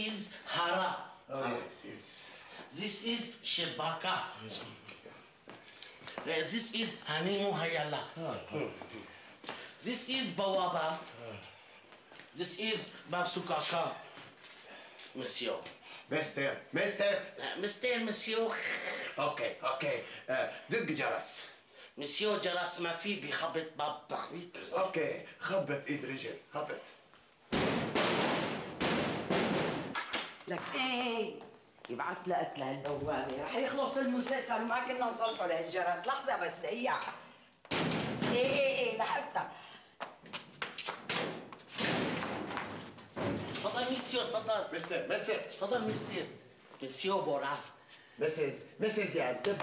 is Hara. Oh, yes, yes. This is Shibaka. Uh, this is Hanimu Hayala. This is Bawaba. This is Babsukaka. Monsieur. مستر مستر Uh, Mr. Monsieur. اوكي اوكي آه، دق جرس Monsieur جرس ما في بخبط باب تخبيط. اوكي خبط ايد رجل خبط لك. إيه. يبعث لك لهالبوابة رح يخلص المسلسل وما كنا نصلحه لهالجرس. لحظة بس دقيقة. إيه إيه إيه لحقتها تفضل ميسيو تفضل. مستر مستر. تفضل مستر. مسيو بورا. مسز مسز يا دب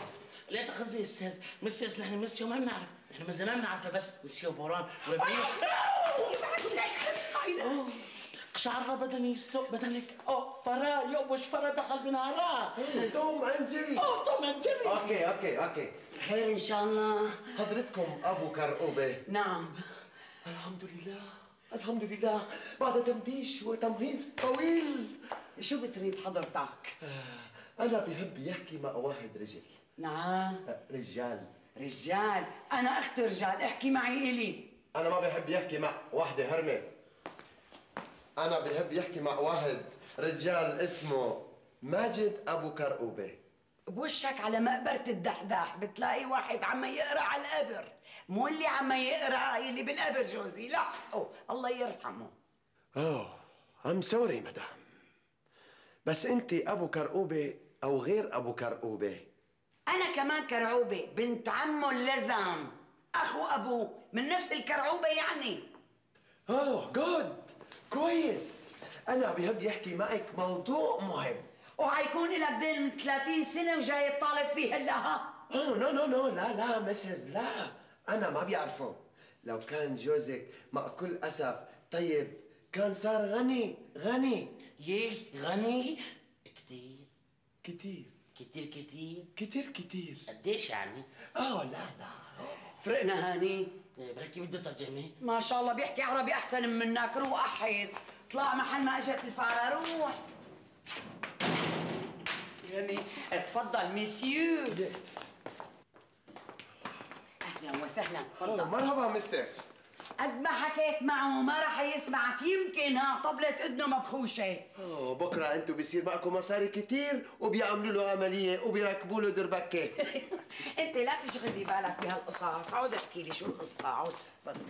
لا تأخذني أستاذ. مسيس نحن مسيو ما بنعرف. نحن من زمان بنعرفه بس مسيو بوران وربيع قشعر بدني يستوق بدنك أوه فرا يوبش فرا دخل بنهارا توم اند جيري أوه توم اند جيري أوكي أوكي أوكي. خير إن شاء الله. حضرتكم أبو كرقوبه نعم. الحمد لله الحمد لله بعد تنبيش وتمهيص طويل. شو بتريد حضرتك؟ أنا بحب يحكي مع واحد رجل. نعم. رجال. رجال. أنا اخت رجال احكي معي إلي. أنا ما بحب يحكي مع واحدة هرمة. أنا بحب يحكي مع واحد رجال اسمه ماجد أبو كرقوبة بوشك على مقبرة الدحداح بتلاقي واحد عم يقرأ على القبر. مو اللي عم يقرأ اللي بالقبر جوزي. لحقه الله يرحمه. أوه ام سوري مدام بس أنت أبو كرقوبة أو غير أبو كرقوبة أنا كمان كرعوبة بنت عمه اللزم أخو أبوه من نفس الكرعوبة يعني. oh good كويس. أنا بحب يحكي معك موضوع مهم. وحيكون لك دين 30 سنة وجاي تطالب فيه هلا ها no no no لا لا Mrs لا. أنا ما بيعرفه لو كان جوزك مع كل أسف طيب كان صار غني غني. يه غني؟ كتير. كتير. كتير كتير. كتير كتير. قديش يعني؟ أه لا لا. فرقنا هاني. إيه، بركي بده ترجمه ما شاء الله بيحكي عربي أحسن منك روح احد طلع محل ما إجت الفارة روح. يعني تفضل monsieur. yes أهلا وسهلا تفضل. مرحبا مستر. قد ما حكيت معه ما رح يسمعك. يمكن ها طبلة اذنه مبخوشة. أوه بكرة أنتم بيصير معكم مصاري كتير وبيعملوا له عملية وبيركبوا له دربكة. أنت لا تشغلي بالك بهالقصص. عود احكي لي شو القصة. عود. تفضل.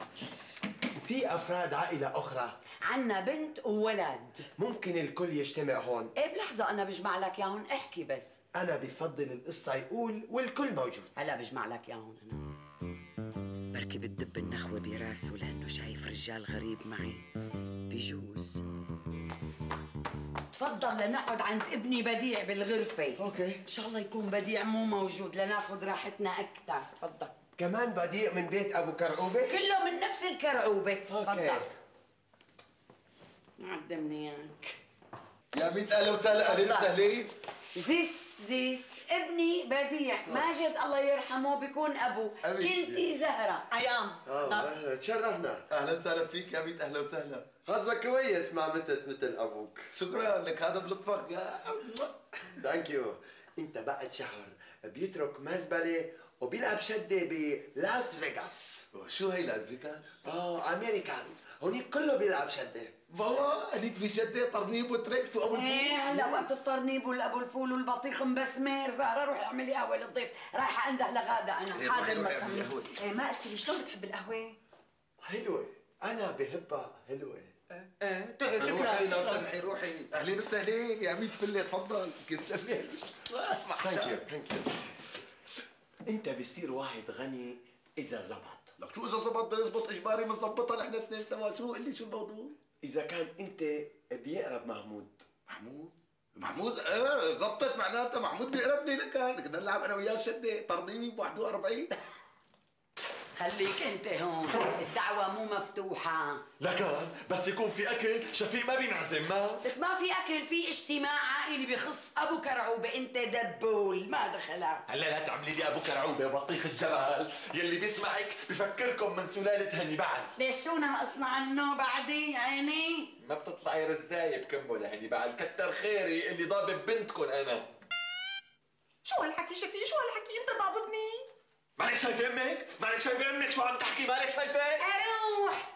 في أفراد عائلة أخرى؟ عنا بنت وولد. ممكن الكل يجتمع هون. إيه بلحظة أنا بجمع لك ياهن احكي بس. أنا بفضل القصة يقول والكل موجود. هلا بجمع لك ياهن أنا بركي بتدب النخوة براسه لأنه شايف رجال غريب معي. بيجوز تفضل لنقعد عند ابني بديع بالغرفة. okay. إن شاء الله يكون بديع مو موجود. لناخذ راحتنا أكثر. تفضل. كمان بديع من بيت أبو كرعوبة؟ كله من نفس الكرعوبة. okay. تفضل. قدمني اياك يا ميت أهلا وسهلا أهلا وسهلا زيس زيس ابني بديع. ماجد الله يرحمه بيكون أبو. كنتي زهرة. أيام آه تشرفنا. أهلا وسهلا فيك يا ميت أهلا وسهلا. حظك كويس مع متت مثل أبوك. شكرا لك هذا بلطفك يا ثانك يو انت بعد شهر بيترك مزبلة وبيلعب شدة بلاس فيغاس شو هي لاس فيغاس؟ آه أمريكان. هونيك كله بيلعب شدة. والله هنيك في شده طرنيب وتريكس وأبو الفول. إيه هلا وقت الطرنيب والأبو الفول والبطيخ مبسمير زهره روحي اعملي قهوة للضيف. رايحة انده لغاده أنا. إيه، حاضر روحي ما قهوة. إيه ما قلت لي شلون بتحب القهوة؟ حلوة. أنا بحبها حلوة. إيه روحي لو تكره. تنحي روحي أهلين وسهلين. يا ميت فله تفضل؟ تسلم لي. thank you thank you أنت بصير واحد غني إذا زبط. لك شو إذا زبط؟ بده يزبط إجباري بنظبطها نحن اثنين سوا. شو قل لي شو الموضوع؟ إذا كان أنت بيقرب محمود. محمود؟ محمود؟ إيه زبطت معناتها. محمود بيقربني. لك بدنا نلعب أنا وياه شدة ترنيب 41 خليك انت هون. الدعوة مو مفتوحة. لكن بس يكون في أكل شفيق ما بينعزم ما؟ لك ما في أكل في اجتماع عائلي بخص أبو كرعوبة. انت دبول ما دخلها. هلا لا تعملي لي أبو كرعوبة وبطيخ الجبل يلي بيسمعك بفكركم من سلالة هني بعد. ليش شو ناقصنا عنه بعدين عيني؟ ما بتطلعي رزاية بكمه لهني بعد. كتر خيري اللي ضابب بنتكم أنا. شو هالحكي شفيق؟ شو هالحكي؟ انت ضابطني؟ مالك شايفه أمك؟ مالك شايفه أمك شو عم تحكي؟ مالك شايفه؟ أروح!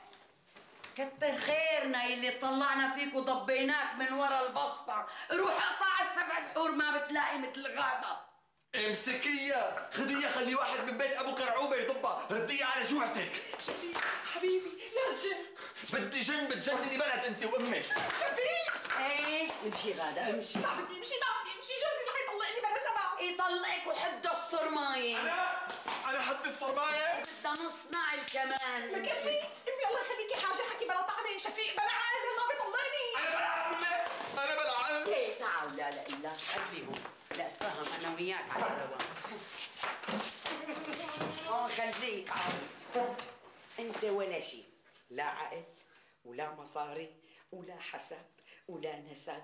كتر خيرنا اللي طلعنا فيك وضبيناك من ورا البسطة. روح اقطع السبع بحور ما بتلاقي مثل غاضب امسكيها خذيها خلي واحد من بيت أبو كرعوبة يضبها. رديها على جوعتك. شفيق حبيبي لا تجن بدي جن بتجنني بلد أنت وأمك. شفيق! إيه امشي غادة. امشي. ما بدي امشي ما بدي امشي جوزي رح يطلقني بلا سبب يطلقك وحد الصرماية. أنا؟ أنا حد الصرماية؟ بدنا نصنع الكمان. لك يا شفيق امي الله يخليكي حاجة حكي بلا طعمه شفيق بلا عقل الله بيطلقني أنا بلعب أمك أنا بلعب إيه تعال لا لا لا خليهم لا اتفهم أنا وياك على الرواق آه خليك عاد أنت ولا شيء لا عقل ولا مصاري ولا حسب ولا نسب.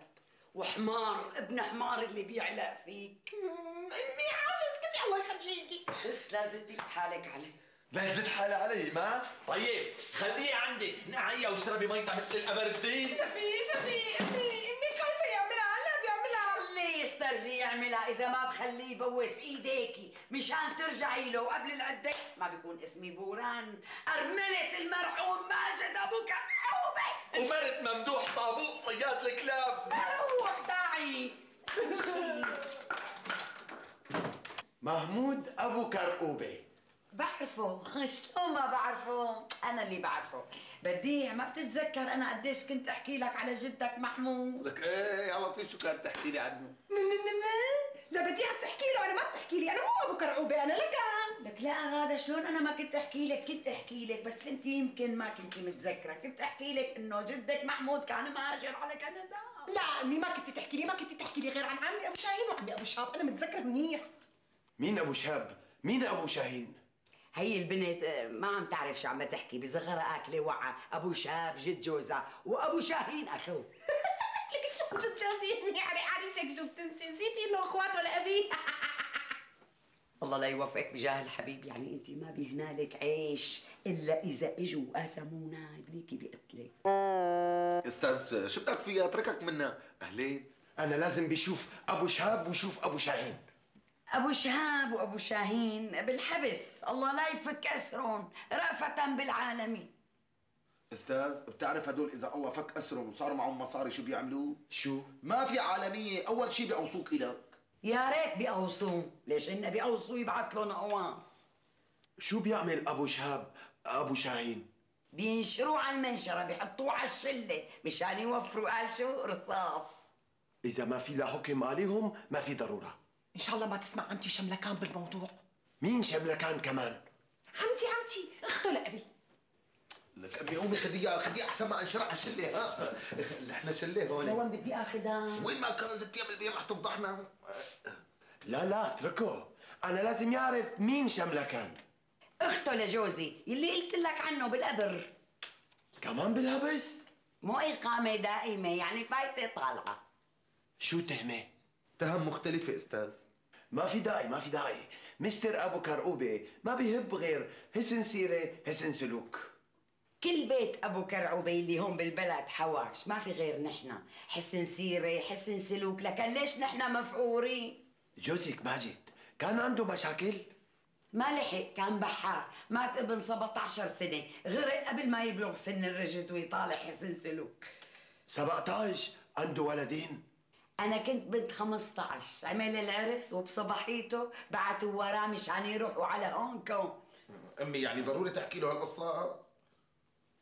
وحمار ابن حمار اللي بيعلق فيك. امي حاجة اسكتي الله يخليكي بس لازم تجيب حالك عليه لا تزيد حالي علي ما؟ طيب خليه عندك نقعيها واشربي ميتها مثل القمر الدين شفيق شفيق. امي امي خايفه يعملها هلا بيعملها ليه يسترجي يعملها إذا ما بخليه يبوس إيديكي. مشان ترجعي له قبل العدة ما بيكون اسمي بوران. ارمله المرحوم ماجد أبو كعوبه ومرت ممدوح طابوق صياد الكلاب. روح داعي. محمود أبو كرقوبه بعرفه. شلون ما بعرفه؟ أنا اللي بعرفه. بديع ما بتتذكر أنا قديش كنت أحكي لك على جدك محمود. لك إيه يا لطيف شو كانت تحكي لي عنه. لا بدي عم تحكي له أنا ما بتحكي لي أنا مو أبو كرعوبة أنا لكان لك لا هذا شلون أنا ما كنت أحكي لك؟ كنت أحكي لك بس أنت يمكن ما كنت متذكرة. كنت أحكي لك إنه جدك محمود كان مهاجر على كندا. لا أمي ما كنت تحكي لي ما كنت تحكي لي غير عن عمي أبو شاهين وعمي أبو شاب أنا متذكرة منيح. مين أبو شاب مين أبو شاهين؟ هي البنت آه، ما عم تعرف شو عم تحكي بصغرها أكلة وعى أبو شاب جد جوزها وأبو شاهين اخوه لك شو جد جوزي امي علي عريشك شو بتنسي؟ نسيتي إنه اخواته لابي الله لا يوفقك بجاه الحبيب يعني أنت ما بيهنالك عيش إلا إذا إجوا وقاسمونا ابنيكي بقتلك أستاذ شو بدك فيها؟ أتركك منها. أهلين. أنا لازم بشوف أبو شهاب وشوف أبو شاهين. أبو شهاب وأبو شاهين بالحبس. الله لا يفك أسرهم رأفة بالعالمين أستاذ بتعرف هدول إذا الله فك أسرهم وصار معهم مصاري شو بيعملوا؟ شو؟ ما في عالمية أول شيء بيقوصوك إلك. يا ريت بيقوصوه ليش هن بيقوصوه يبعث لهم قواص شو بيعمل أبو شهاب أبو شاهين؟ بينشروه على المنشرة بيحطوه على الشلة مشان يوفروا قال شو؟ رصاص. إذا ما في لا حكم عليهم ما في ضرورة. إن شاء الله ما تسمع عمتي شملكان بالموضوع. مين شملكان كمان؟ عمتي عمتي. اخته لأبي. لك أمي قومي خديها خديها أحسن ما انشرح الشله ها؟ نحن شله هون. لوين بدي آخذها. وين ما كان أيام البيت رح تفضحنا. لا لا اتركه. أنا لازم يعرف مين شملكان. اخته لجوزي اللي قلت لك عنه بالقبر. كمان بالهبس؟ مو إقامة دائمة يعني فايتة طالعة. شو تهمة؟ تهم مختلفة أستاذ. ما في داعي ما في داعي. مستر أبو كرقوبه ما بيهب غير حسن سيرة حسن سلوك. كل بيت أبو كرعوبة اللي هون بالبلد حواش ما في غير نحنا حسن سيرة حسن سلوك لكن ليش نحنا مفقورين جوزك ماجد كان عنده مشاكل؟ ما لحق كان بحار مات ابن 17 سنة غرق قبل ما يبلغ سن الرشد ويطالع حسن سلوك. 17 عنده ولدين. أنا كنت بنت 15 عمل العرس وبصباحيته بعتوا وراه مشان يروحوا على هونغ كونغ أمي يعني ضروري تحكي له هالقصة؟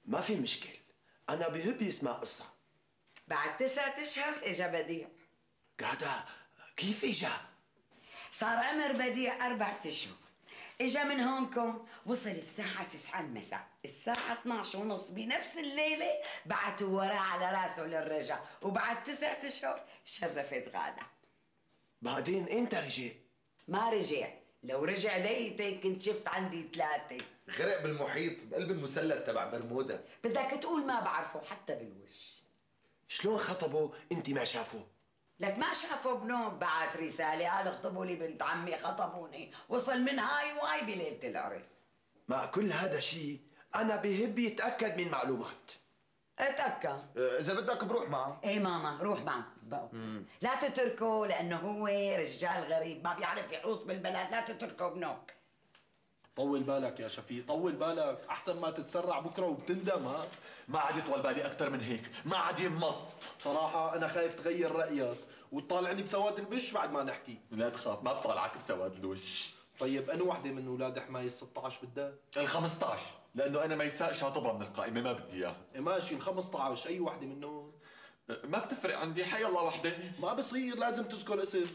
ما في مشكل. أنا بحب يسمع قصة. بعد تسعة أشهر إجا بديع. قاعدة كيف إجا؟ صار عمر بديع أربعة أشهر. إجا من هونغ كونغ وصل الساعة 9 المساء. الساعة 12 ونص بنفس الليلة بعتوا وراه على راسه للرجع وبعد تسعة أشهر شرفت غادة. بعدين إنت رجع؟ ما رجع. لو رجع ديتك كنت شفت عندي ثلاثة. غرق بالمحيط بقلب المثلث تبع برمودا. بدك تقول ما بعرفه حتى بالوش. شلون خطبه؟ إنت ما شافه. لك ما شافوا ابنه بعت رسالة؟ قال اخطبوا لي بنت عمي خطبوني. وصل من هاي وهاي بليلة العرس. مع كل هذا الشيء أنا بهب يتأكد من معلومات. أتأكد؟ آه، إذا بدك بروح معه. إيه ماما روح معه. لا تتركه لأنه هو رجال غريب ما بيعرف يحوص بالبلد. لا تتركه ابنك طول بالك يا شفيق طول بالك. أحسن ما تتسرع بكرة وبتندم ها؟ ما عاد يطول بالي أكثر من هيك. ما عاد يمط بصراحة أنا خايف تغير رأيك. وتطالعني بسواد الوش بعد ما نحكي. لا تخاف ما بطالعك بسواد الوش. طيب أنا وحدة من أولاد حماية 16 بدها؟ ال 15 لأنه أنا ما يساق شاطبها من القائمة ما بدي اياها إيه ماشي. ال 15 أي وحدة منهم؟ ما بتفرق عندي. حي الله وحدة. ما بصير لازم تذكر اسم.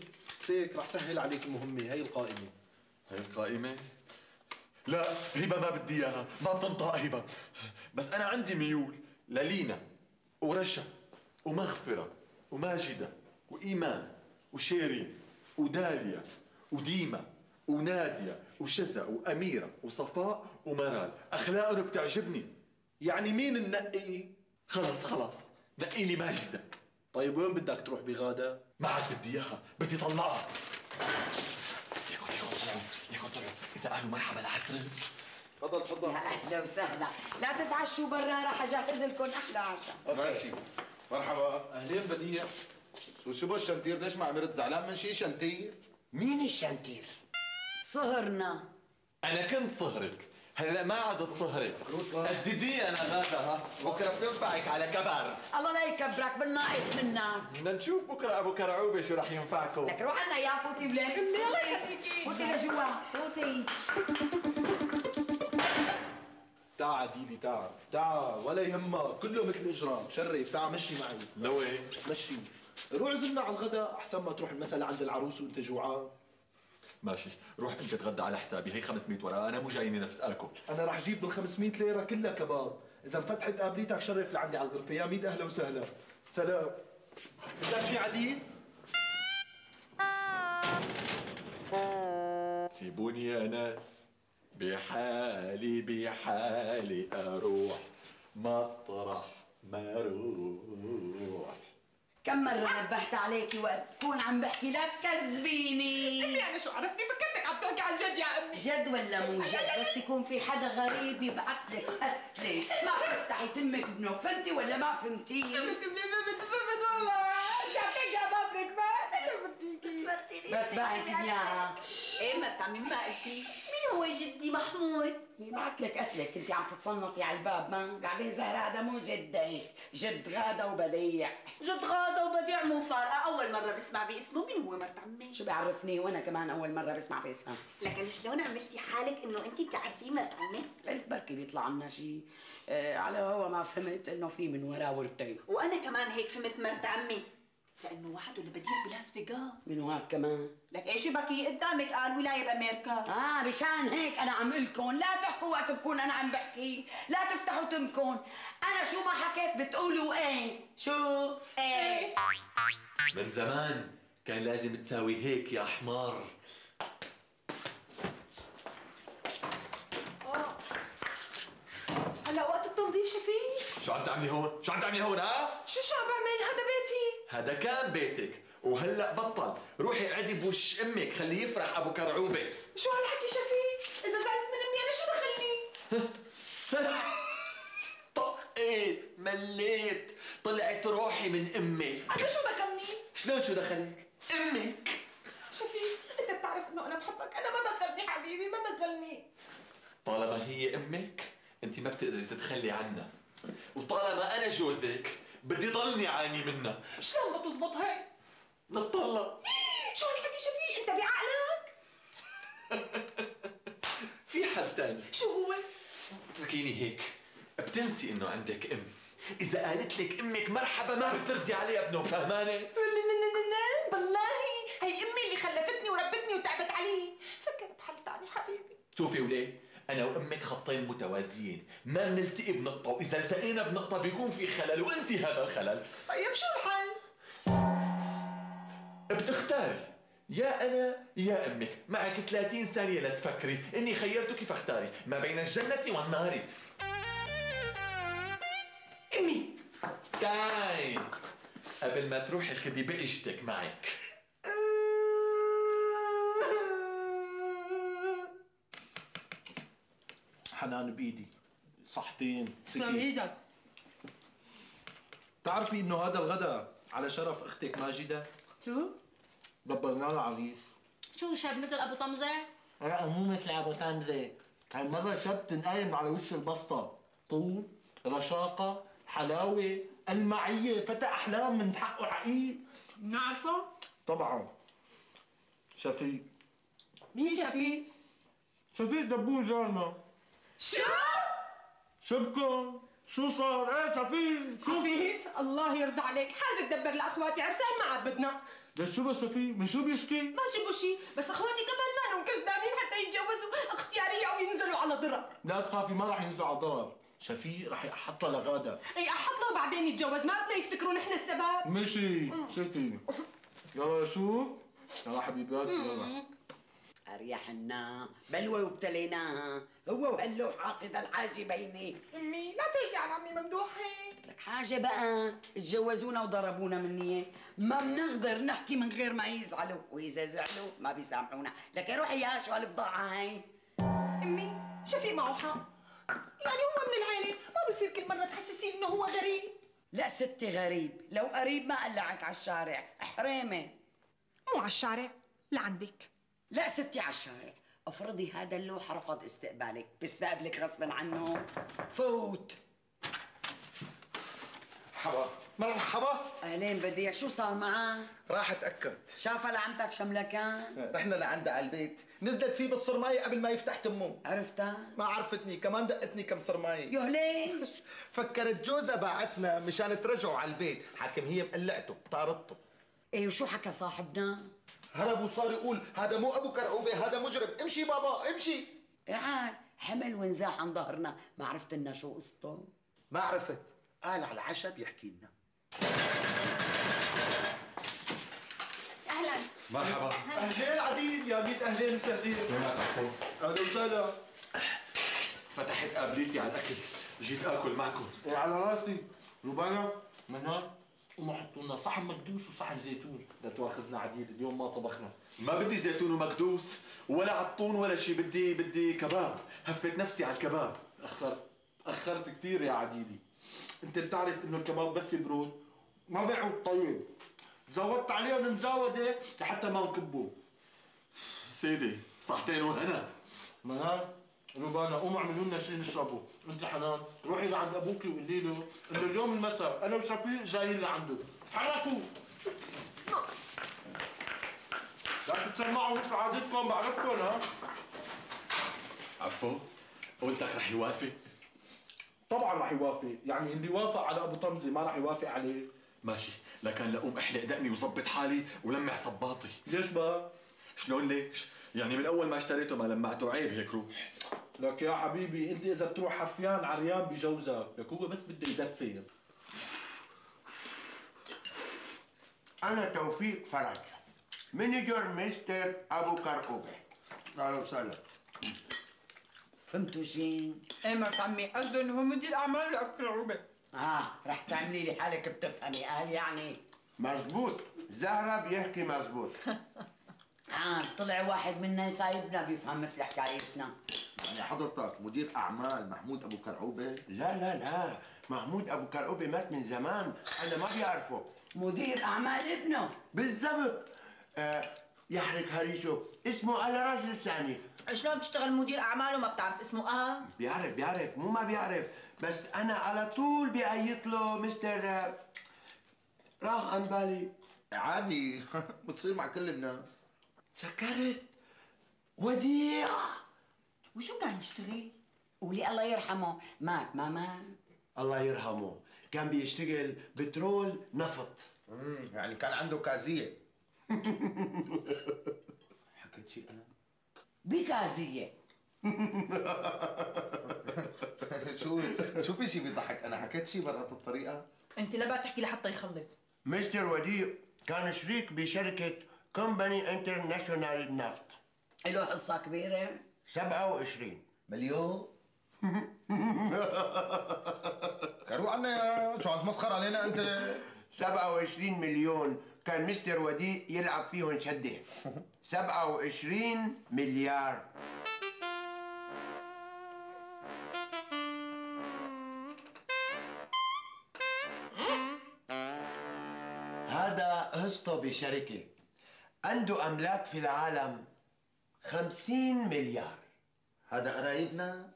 بس هيك رح سهل عليك المهمة. هي القائمة. هي القائمة؟ لا هبة ما بدي اياها ما بتنطق هبة. بس أنا عندي ميول للينا ورشا ومغفرة وماجدة وإيمان وشيرين وداليا وديما ونادية وشذا وأميرة وصفاء ومرال. أخلاقهم بتعجبني. يعني مين النقي؟ خلاص خلاص. نقي لي ماجدة. طيب وين بدك تروح بغادة؟ ما عاد بدي إياها بدي طلعها. قالوا مرحبا لعترن تفضل تفضل. يا أهلا وسهلا. لا تتعشوا برا رح أجهز لكم أحلى عشاء. ماشي. مرحبا. أهلين بديع. شو شو بو الشنتير ليش ما عملت زعلان من شي شنتير مين الشنتير سهرنا أنا كنت صهرك. هلا ما عادت صهرك هددي أنا غاده ها بكرة بتنفعك على كبر. الله لا يكبرك بالناقص منك؟ بدنا نشوف بكرة أبو كرعوبة شو رح ينفعكم. لك روح عنا يا فوتي وليك الله يخليكي. فوتي لجوا. فوتي. تعا ديدي تعا تعا ولا يهمك كله مثل اجرام شرف تعا مشي معي. نوي. مشي. روح عزمنا على الغداء. أحسن ما تروح المسألة عند العروس وأنت جوعان. ماشي. روح انت تغدى على حسابي. هي 500 ورقة. أنا مو جايني نفس اكل أنا رح جيب بال 500 ليرة كلها كباب. إذا انفتحت قابليتك شرف لعندي على الغرفة. يا ميت أهلا وسهلا. سلام. بدك شي عديد سيبوني يا ناس. بحالي بحالي أروح. مطرح ما أروح كم مرة نبهت عليكي وقت تكون عم بحكي؟ لا تكذبيني. امي أنا شو عرفني؟ فكرتك عم تحكي عن جد يا أمي. جد ولا مو جد؟ بس يكون في حدا غريب يبعث لك قتلة ما تفتحي تمك بنوك فهمتي ولا ما فهمتي؟ بنت بنت بنت والله. أنت عم تحكي عن ما بديكي بس انت اياها إيه مرت عمي ما قلتي هو جدي محمود؟ يبعث لك قتلك. انت عم تتصنطي على الباب ما قاعدين زهر هذا مو جدك جد غاده وبديع. جد غادة وبديع مو فارقة. أول مرة بسمع باسمه. مين هو مرت عمي؟ شو بيعرفني وأنا كمان أول مرة بسمع باسمها لكن شلون عملتي حالك إنه أنت بتعرفيه مرت عمي؟ قلت بركي بيطلع عنا شيء آه على هو ما فهمت إنه في من وراه ورتين. وأنا كمان هيك فهمت مرت عمي. لأنه وحده لبديع بلاس فيغاس من هاد كمان. لك إيش بكي؟ قدامك قال ولاية بأمريكا. آه مشان هيك أنا عم لكم لا تحكوا وقت بكون أنا عم بحكي. لا تفتحوا تمكن. أنا شو ما حكيت بتقولوا إيه؟ شو؟ إيه. من زمان كان لازم تساوي هيك يا حمار هلا وقت التنظيف شفيق. شو عم تعملي هون؟ شو عم تعملي هون ها؟ شو شو عم بعمل؟ هذا هذا كان بيتك. وهلأ بطل. روحي عدي بوش أمك. خليه يفرح أبو كرعوبة. شو هالحكي شفيق؟ إذا زعلت من أمي أنا شو دخلني طقيت مليت. طلعت روحي من أمك. أنا شو دخلني شلون شو دخلك؟ أمك. شفيق أنت بتعرف إنه أنا بحبك. أنا ما دخلني حبيبي ما دخلني. طالما هي أمك أنت ما بتقدري تتخلي عنها. وطالما أنا جوزك بدي ضلني عاني منها. شلون بتزبط هي؟ نتطلق شو هالحكي شفيق؟ انت بعقلك؟ في حل تاني. شو هو؟ اتركيني هيك. بتنسي إنه عندك أم. إذا قالت لك أمك مرحبا ما بتردي عليها ابنه فهمانة. بالله. هي أمي اللي خلفتني وربتني وتعبت علي. فكر بحل تاني حبيبي. شوفي وليه؟ أنا وأمك خطين متوازيين. ما بنلتقي بنقطة وإذا التقينا بنقطة بيكون في خلل وأنت هذا الخلل. طيب شو الحل؟ بتختاري. يا أنا يا أمك. معك 30 ثانية لتفكري إني خيرتك فاختاري. ما بين الجنة والنار. امي تايم قبل ما تروحي خدي بقشتك معك. حنان بايدي صحتين. تسلم سكين. إيدك تعرفي إنه هذا الغداء على شرف أختك ماجدة؟ شو؟ دبرنا لها عريس. شو شاب مثل أبو طمزة؟ لا مو مثل أبو تمزه هالمرة شاب تنقايم على وش البسطة. طول رشاقة حلاوة المعية. فتى أحلام من حقه حقيقي. بنعرفه؟ طبعا. شفيق. مين شفيق؟ شفيق دبور جارنا. شو؟ شبكة شو صار؟ إيه شفيق شو؟ خفيف الله يرضى عليك. حاجة تدبر لأخواتي عرسان ما عاد بدنا. ليش شو بس شفيق؟ من شو بيشكي؟ ما شبوا شي بس أخواتي كمان ما لهم كذابين حتى يتجوزوا. اختيارية أو ينزلوا على ضرر. لا تخافي ما راح ينزلوا على ضرر. شفيق راح يحط لها لغادة. إي أحط له بعدين يتجوز. ما بدنا يفتكروا نحن السبب. مشي. شكي يلا شوف. يلا حبيباتي يلا. أريحنا. بلوى وابتليناها هو وهاللوح عاقد الحاجبين. امي لا تيجي على عمي ممدوحي لك حاجة بقى؟ تجوزونا وضربونا منية ما بنقدر نحكي من غير ما يزعلوا. وإذا زعلوا ما بيسامحونا. لك روحي يا شو هالبضاعة هاي. امي شفيق معه حق يعني هو من العيلة. ما بصير كل مرة تحسسيه إنه هو غريب. لا ستي غريب. لو قريب ما قلعك على الشارع. حريمة. مو على الشارع. لعندك. لا ستي على الشارع افرضي هذا اللوح رفض استقبالك. بيستقبلك غصبا عنه. فوت. مرحبا. مرحبا. أهلين بديع. شو صار معاه راح اتاكد شافها لعمتك شملكان رحنا لعندها على البيت. نزلت فيه بالصرمايه قبل ما يفتح تمه. عرفتها؟ ما عرفتني. كمان دقتني كم صرمايه يا ليش؟ فكرت جوزها باعتنا مشان ترجعوا على البيت. حاكم هي مقلعته طاردته إيه وشو حكى صاحبنا؟ هرب وصار يقول هذا مو أبو كرعوبه هذا مجرم. امشي بابا امشي. حال حمل وانزاح عن ظهرنا. ما عرفت لنا شو قصته؟ ما عرفت. قال على العشاء بيحكي لنا. أهلا. مرحبا. أهلين عديل يا ميت أهلين وسهلين. وينك اخو أهلا وسهلا. فتحت قابليتي على الأكل. جيت آكل معكم. إيه على راسي. روبانا منال قوموا حطوا لنا صحن مكدوس وصحن زيتون لا تواخذنا عديل اليوم ما طبخنا. ما بدي زيتون ومكدوس ولا عطون ولا شيء بدي بدي كباب. هفيت نفسي على الكباب. اخرت أخرت كثير يا عديلي أنت بتعرف إنه الكباب بس يبرد ما بيعود طيب. زودت عليهم مزاودة لحتى ما نكبوا سيدي صحتين وهنا. منال روبانا قوموا اعملوا لنا شيء نشربه. انت حنان روحي لعند أبوكي وقولي له إنه اليوم المساء أنا وشفيق جايين لعنده. تحركوا لا تتسمعوا مثل عادتكم بعرفكم ها؟ عفو قلتك رح يوافق؟ طبعا رح يوافق. يعني اللي وافق على أبو طمزه ما رح يوافق عليه. ماشي لكان لأقوم أحلق دقني وظبط حالي ولمع صباطي. ليش بقى؟ شلون ليش؟ يعني من أول ما اشتريته ما لمعته عيب هيك روح. لك يا حبيبي انت إذا بتروح حفيان عريان بجوزك لك هو بس بده يدفر أنا توفيق فرج. مانجر مستر أبو كركوبة. أهلا وسهلا. فهمتوا شيء إيه مرت عمي انه هو مدير أعمال لابو كرعوبه آه رح تعملي لي حالك بتفهمي قال يعني. مزبوط. زهرة بيحكي مزبوط. آه طلع واحد منا سايبنا بيفهم مثل حكايتنا يعني حضرتك مدير أعمال محمود أبو كرعوبة؟ لا لا لا. محمود أبو كركوبة مات من زمان. أنا ما بيعرفه. مدير أعمال ابنه. بالضبط. آه يحرق هريشه اسمه على راس لساني شلون بتشتغل مدير اعمال وما بتعرف اسمه. آه. بيعرف بيعرف. مو ما بيعرف. بس أنا على طول بيعيط له مستر آه، راح عن بالي. عادي. بتصير مع كل الناس. سكرت. وديع. وشو كان يشتغل؟ قولي الله يرحمه. مات ما مات الله يرحمه. كان بيشتغل بترول نفط. امم يعني كان عنده كازية. حكيت شيء أنا؟ بكازية. شو شو في شيء بيضحك؟ أنا حكيت شيء برات الطريقة أنت لا بقى تحكي لحتى يخلص. مستر وديع كان شريك بشركة company international نفط. له حصة كبيرة. 27 مليون. كرو عنا يا شو عم تمسخر علينا أنت؟ 27 مليون. كان مستر وديع يلعب فيهم شدة. 27 مليار. هذا قسطه بشركة. عنده أملاك في العالم 50 مليار. هذا قرايبنا.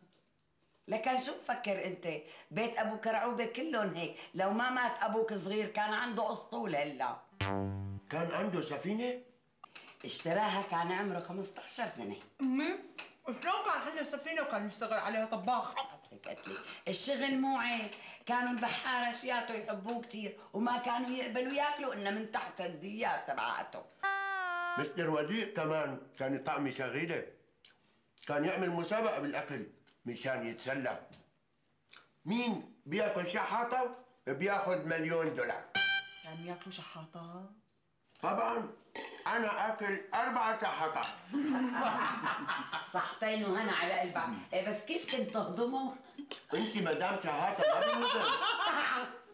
لكن شو بفكر انت؟ بيت ابو كرعوبه كلهم هيك. لو ما مات أبوك صغير كان عنده اسطول هلا. كان عنده سفينة؟ اشتراها كان عمره 15 سنة. أمي شلون كان عنده سفينة وكان يشتغل عليها طباخ؟ هيك قالت لي الشغل مو عيب. كانوا البحاره شياته يحبوه كثير وما كانوا يقبلوا ياكلوا الا من تحت الديات تبعاته. مستر وديع كمان كان طعمي شغيلة. كان يعمل مسابقة بالأكل مشان يتسلى. مين بيأكل شحاطة؟ بياخد مليون دولار. عم يأكلوا شحاطة؟ طبعا. أنا أكل أربعة شحاطات صحتين وهنا على قلبك. إيه بس كيف كنت تهضمه؟ أنت مدام شحاطة ما بيوزن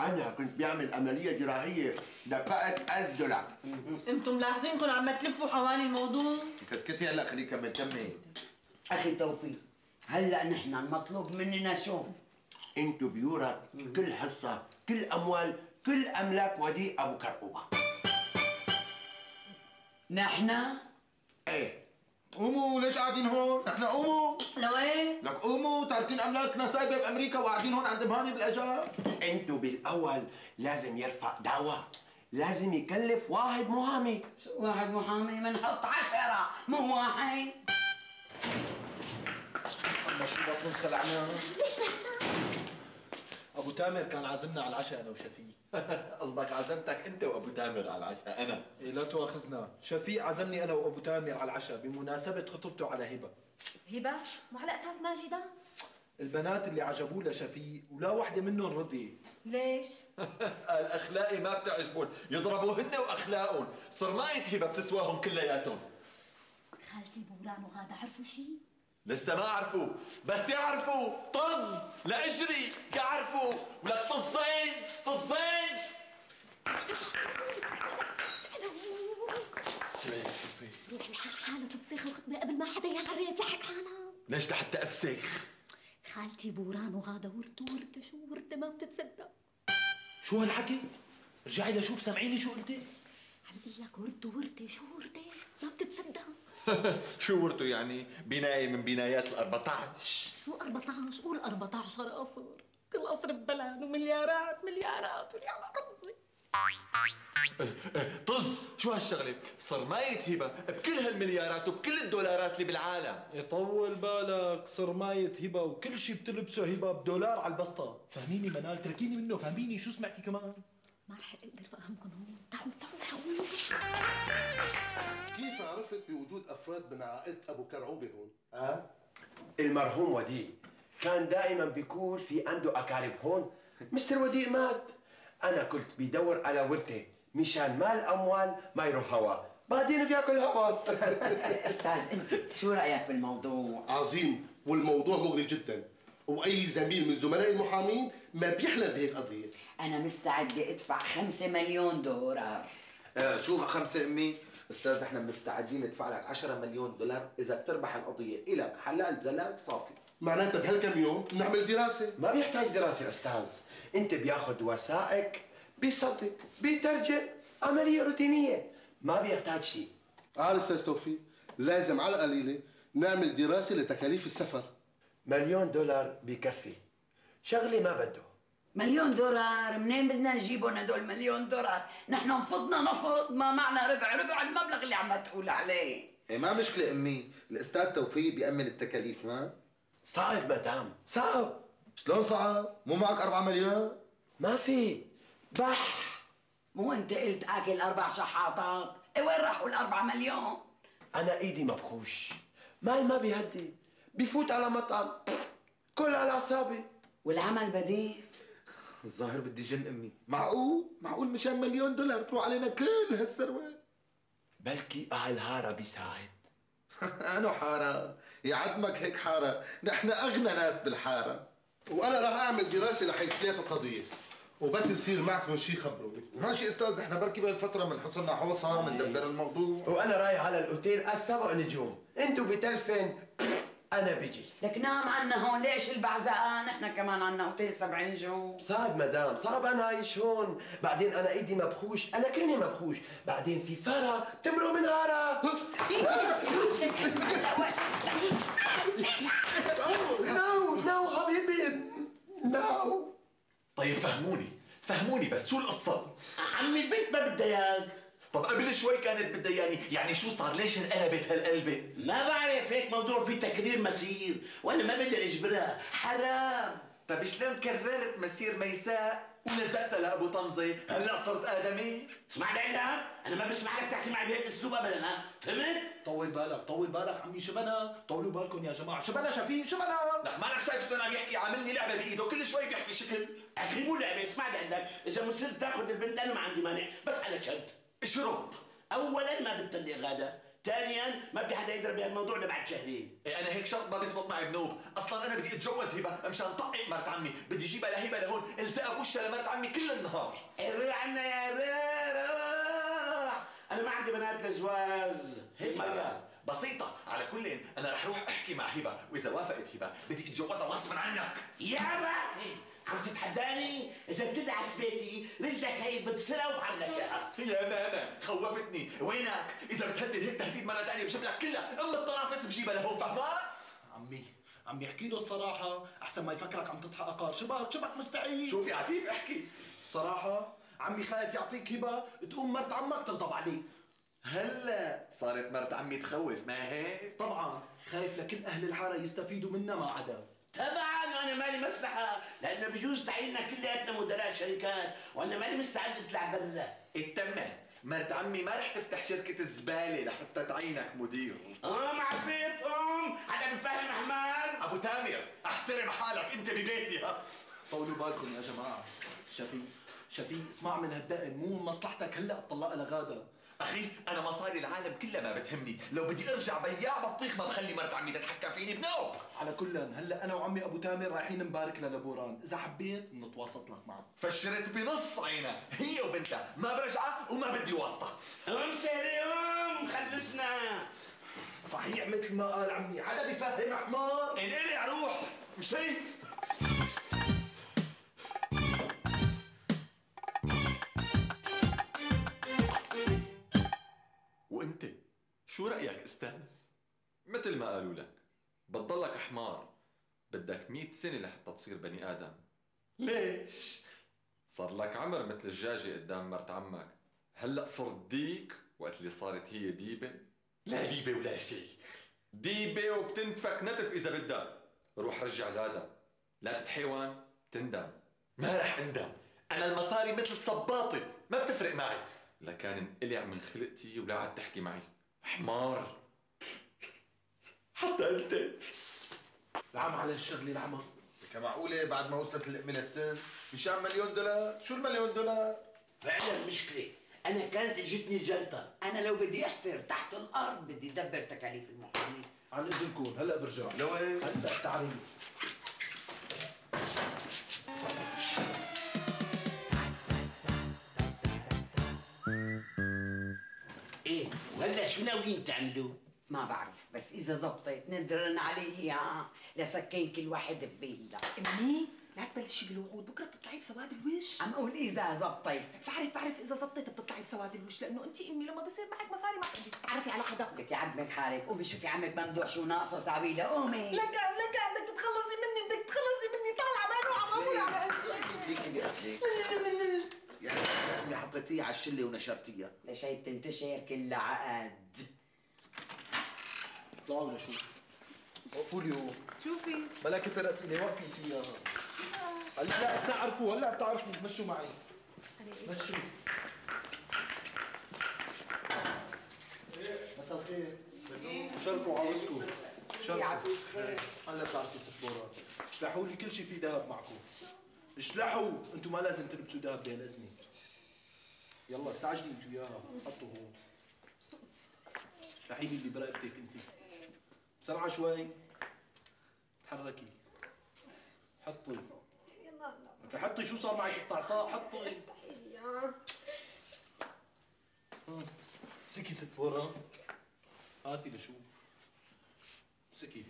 أنا كنت بعمل عملية جراحية دفعت ألف دولار. أنتم ملاحظينكم عم تلفوا حوالي الموضوع؟ كسكتي هلا خليك كمل كمل أخي توفيق هلأ نحن المطلوب مننا شو أنتوا بيورث كل حصة كل أموال كل أملاك وديع أبو كرقوبة. نحن؟ إيه. قوموا ليش قاعدين هون؟ نحن قوموا. لوين؟ لك قوموا تاركين املاكنا سايبة بأمريكا وقاعدين هون عند مهاني بالأجار. أنتوا بالأول لازم يرفع دعوة. لازم يكلف واحد محامي شو واحد محامي منحط عشرة مو واحد. اما شو بطل خلعنا؟ ليش نحن؟ أبو تامر كان عازمنا على العشاء أنا وشفيق. قصدك عزمتك أنت وأبو تامر على العشاء أنا. إيه لا تواخذنا شفيق عزمني أنا وأبو تامر على العشاء بمناسبة خطبته على هبة. هبة؟ مو على أساس ماجده؟ البنات اللي عجبوه لشفيق ولا وحده منهم رضيت ليش؟ الاخلاقي ما بتعجبون. يضربوا هن وأخلاقهم. صرماية هبة بتسواهم كلياتهم. خالتي بوران وغادة عرفوا شيء؟ لسه ما عرفوا بس يعرفوا طز لإجري يعرفوا ولك طزين طزين. روح لحاش حالك بفسخ الخطبه قبل ما حدا يعرف لحق حالك ليش لحتى افسخ خالتي بوران وغادة ورثوا ورثه شو ورثه ما بتتصدق. شو هالحكي؟ رجعي لشوف سامعيني شو قلتي؟ عم بقول لك ورثوا ورثه شو ورثه ما بتتصدق. شو ورثوا يعني؟ بناية من بنايات ال 14 شو 14 قول 14 قصر كل قصر ببلد ومليارات مليارات مليارات. قصدي طز شو هالشغلة؟ صرماية هبة بكل هالمليارات وبكل الدولارات اللي بالعالم. يطول بالك صرماية هبة وكل شيء بتلبسه هبة بدولار على البسطة. فهميني منال تركيني منه فهميني شو سمعتي كمان؟ ما رح أقدر افهمكم هون. تعالوا تعالوا كيف عرفت بوجود أفراد من عائلة أبو كرعوبه هون؟ أه؟ المرحوم وديع. كان دائما بيقول في عنده أقارب هون. مستر وديع مات. أنا كنت بدور على ورثة مشان مال أموال ما يروح هوا. بعدين بياكل هوا. أستاذ أنت شو رأيك بالموضوع؟ عظيم. والموضوع مغري جدا. وأي زميل من زملاء المحامين ما بيحلم بهيك قضية. أنا مستعده أدفع خمسة مليون دولار. آه شو خمسة امي؟ أستاذ نحن مستعدين ندفع لك 10 مليون دولار إذا بتربح القضية. إلك حلال زلال صافي. معناتها بهالكم يوم نعمل دراسة. ما بيحتاج دراسة أستاذ. أنت بياخد وثائق بيصدق بيترجم عملية روتينية. ما بيحتاج شيء. قال أستاذ توفيق لازم على القليلة نعمل دراسة لتكاليف السفر. مليون دولار بيكفي شغلي ما بده. مليون دولار. منين بدنا نجيبهم هدول مليون دولار؟ نحن نفضنا نفض ما معنا ربع ربع المبلغ اللي عم تقول عليه. إيه ما مشكلة أمي. الأستاذ توفيق بيأمن التكاليف ما؟ صعب مدام. صعب. شلون صعب؟ مو معك 4 مليون؟ ما في. بح. مو أنت قلت آكل أربع شحاطات؟ إيه وين راحوا الاربع مليون؟ أنا إيدي مبخوش. مال ما بيهدي. بيفوت على مطعم. كل على أعصابي. والعمل بديل. الظاهر بدي جن أمي. معقول؟ معقول مشان مليون دولار تروح علينا كل هالثروه بلكي أهل هارا بيساعد. أنا حارة. يا عدمك هيك حارة. نحن أغنى ناس بالحارة. وأنا راح أعمل دراسة لحيثيات القضية. وبس يصير معكم شيء خبروني ماشي أستاذ نحن بركي بهالفتره بنحط لنا حوصه بندبر الموضوع. وأنا رايح على الأوتيل السبع نجوم. أنتوا بتلفن. أنا بيجي. لك نام عنا هون ليش البعزقة نحن كمان عنا أوتيل سبع نجوم صعب مدام صعب أنا عايش هون. بعدين أنا إيدي مبخوش أنا كلمة مبخوش. بعدين في فرا تمرق من هارا no no حبيبي no. طيب فهموني فهموني بس شو القصة؟ عمي البنت ما بدها إياك. طب قبل شوي كانت بدها ياني يعني شو صار؟ ليش انقلبت هالقلبة؟ ما بعرف هيك موضوع في تكرير مسير وأنا ما بقدر أجبرها. حرام. طيب شلون كررت مسير ميساء ولزقتها لأبو طمزه هلا صرت آدمي؟ اسمع لعندك أنا ما بسمع لك تحكي معي بهيك أسلوب ابدا ها؟ فهمت؟ طول بالك طول بالك عمي شبنا طولوا بالكم يا جماعة. شبنا شفيق شبنا لك مالك شايف شلون عم يحكي؟ عاملني لعبة بإيده. كل شوي بيحكي شكل. أخي مو لعبه اسمع لعندك إذا مصير تاخذ البنت أنا ما عندي مانع. بس على شرط شرط اولا ما بتطلع غادة. ثانيا ما بدي حدا يضرب بهالموضوع لبعد شهرين. إيه أنا هيك شرط ما بيزبط معي بنوب. أصلا أنا بدي أتجوز هبة مشان طقق مرت عمي. بدي اجيبها لهبه لهون الزقها بوشها لمرت عمي كل النهار. الري عنا يا روح أنا ما عندي بنات لزواج هيك مرة. بسيطة. على كل أنا رح أروح أحكي مع هبة. وإذا وافقت هبة بدي أتجوزها غصبا عنك. يا باتي. عم تتحداني إذا بتدعس بيتي رجلك هي بكسرها وبعلقها يا ماما خوفتني. وينك؟ إذا بتهدد هيك تهديد مرة تانية بشكلك كلها. أم الطرافس بجيبها لهون فهمان عمي عمي احكي له الصراحة. أحسن ما يفكرك عم تضحك. أقار شبك شبك مستحيل. شوفي عفيف احكي. صراحة عمي خايف يعطيك هبة تقوم مرت عمك تغضب عليه. هلا صارت مرت عمي تخوف ما هيك؟ طبعا خايف لكل أهل الحارة يستفيدوا منا ما عدا. طبعا وأنا مالي مصلحه لأنه بجوز تعيننا كلياتنا مدراء شركات وأنا مالي مستعد اطلع برا. اتمن مرت عمي ما رح تفتح شركة زبالة لحتى تعينك مدير. قوم عفيف قوم حدا بفهم حمار أبو تامر أحترم حالك أنت ببيتي. ها طولوا بالكم يا جماعة. شفيق شفيق اسمع من هالدقن مو من مصلحتك هلأ تطلقها لغادة. أخي أنا مصاري العالم كلها ما بتهمني. لو بدي أرجع بياع بطيخ ما بخلي مرت عمي تتحكم فيني. بنوب! على كل هلأ أنا وعمي أبو تامر رايحين نبارك للبوران إذا حبيت بنتواصل لك معه. فشرت بنص عينها هي وبنتها ما برجعها وما بدي واسطة. قوم سيري قوم! خلصنا. صحيح مثل ما قال عمي. حدا بيفهم حمار انقلي روح مشي شو رأيك أستاذ؟ مثل ما قالوا لك بتضلك حمار. بدك مئة سنة لحتى تصير بني آدم. ليش؟ صار لك عمر مثل الدجاجة قدام مرت عمك. هلأ صرت ديك وقت اللي صارت هي ديبة؟ لا ديبة ولا شيء. ديبة وبتنتفك نتف إذا بدها. روح رجع غادا لا تتحيوان تندم ما رح أندم. أنا المصاري مثل صباطة ما بتفرق معي. لكان انقلع من خلقتي ولا عاد تحكي معي. حمار. حتى أنت. العم على الشغل العمى معقولة بعد ما وصلت الأم للتن مشان مليون دولار؟ شو المليون دولار؟ فعلا مشكله أنا كانت إجتني جلطة. أنا لو بدي أحفر تحت الأرض بدي ادبر تكاليف المحامي. عن اذنكم هلأ برجع. لوين؟ هلأ التعريف شو ناويين تعملوا؟ ما بعرف بس إذا زبطت ندرن عليه اياها لسكين كل واحد بفيلا. إمي لا تبلشي بالوعود بكرة بتطلعي بسواد الوش. عم أقول إذا زبطت. بعرف بعرف إذا زبطت بتطلعي بسواد الوش لأنه انت إمي لما بصير معك مصاري ما بتقدري تتعرفي على حدا لك يا عمك خالك. قومي شوفي عمك ممدوح شو ناقصه ساوي له. قومي لك لك بدك تتخلصي مني بدك تتخلصي مني. طالعة ما عم أقول على ليكي بقتلك يعني كأني حطيتيه على الشلة ونشرتيها. ليش هي بتنتشر كلها عقد. طلعوا لشوف وقفوا لي هون شوفي ملكة الأسئلة وقفي انت وياها هلا بتعرفوا هلا بتعرفوا مشوا معي. مشوا مساء الخير. شرفوا عاوزكم شرفوا. هلا صارت سفورات اشلحوا لي كل شيء فيه ذهب معكم. اشلحوا. أنتم ما لازم تلبسوا دهب بهالازمه يلا استعجلي أنتوا وياها حطوا هون اشلحي لي اللي برقبتك انت. بسرعة شوي. تحركي. حطي. لك حطي شو صار معك استعصاء؟ حطي. مم. امسكي ست ورا. هاتي لشوف. امسكي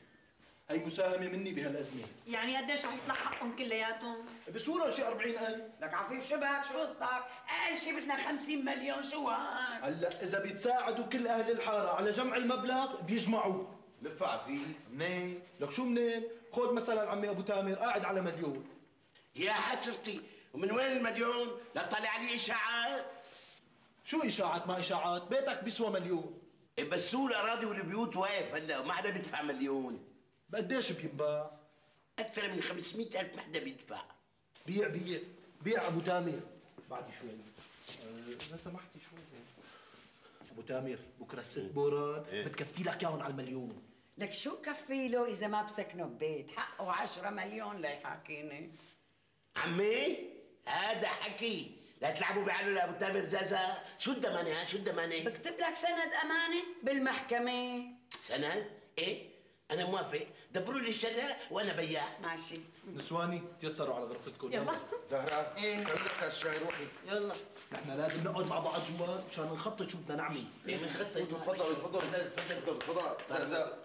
هي مساهمة مني بهالأزمة يعني قديش رح يطلع حقهم كلياتهم؟ بصورة شي 40000 لك عفيف شبهك شو قصدك؟ أقل شي بدنا 50 مليون شو هاد؟ هلا إذا بيتساعدوا كل أهل الحارة على جمع المبلغ بيجمعوا لفع فيه منين لك شو منين؟ خذ مثلا عمي أبو تامر قاعد على مليون يا حسرتي ومن وين المليون؟ لا طلع لي إشاعات شو إشاعات ما إشاعات؟ بيتك بيسوى مليون إيه بس سوق الأراضي والبيوت واقف هلا وما حدا بيدفع مليون بقديش بينباع؟ أكثر من 500 ألف ما حدا بيدفع. بيع بيع بيع أبو تامر. بعد شوي. أه، إذا سمحتي شوي. أبو تامر بكرة الست بوران. بتكفي لك إياهم على المليون. لك شو كفي له إذا ما بسكنه ببيت؟ حقه 10 مليون ليحاكيني عمي هذا حكي. لا تلعبوا بعلو لابو تامر. زازا شو الدمانة؟ ها شو الدمانة؟ بكتب لك سند أمانة بالمحكمة. سند؟ إيه؟ أنا موافق. دبروا لي الشغله وأنا بياع. ماشي. نسواني تيسروا على غرفتكم. يلا. زهرة سوي لك هالشاي روحي يلا. نحن لازم نقعد مع بعض جوا مشان نخطط شو بدنا نعمل. إيه من خطة. تفضل تفضل تفضل تفضل زهزه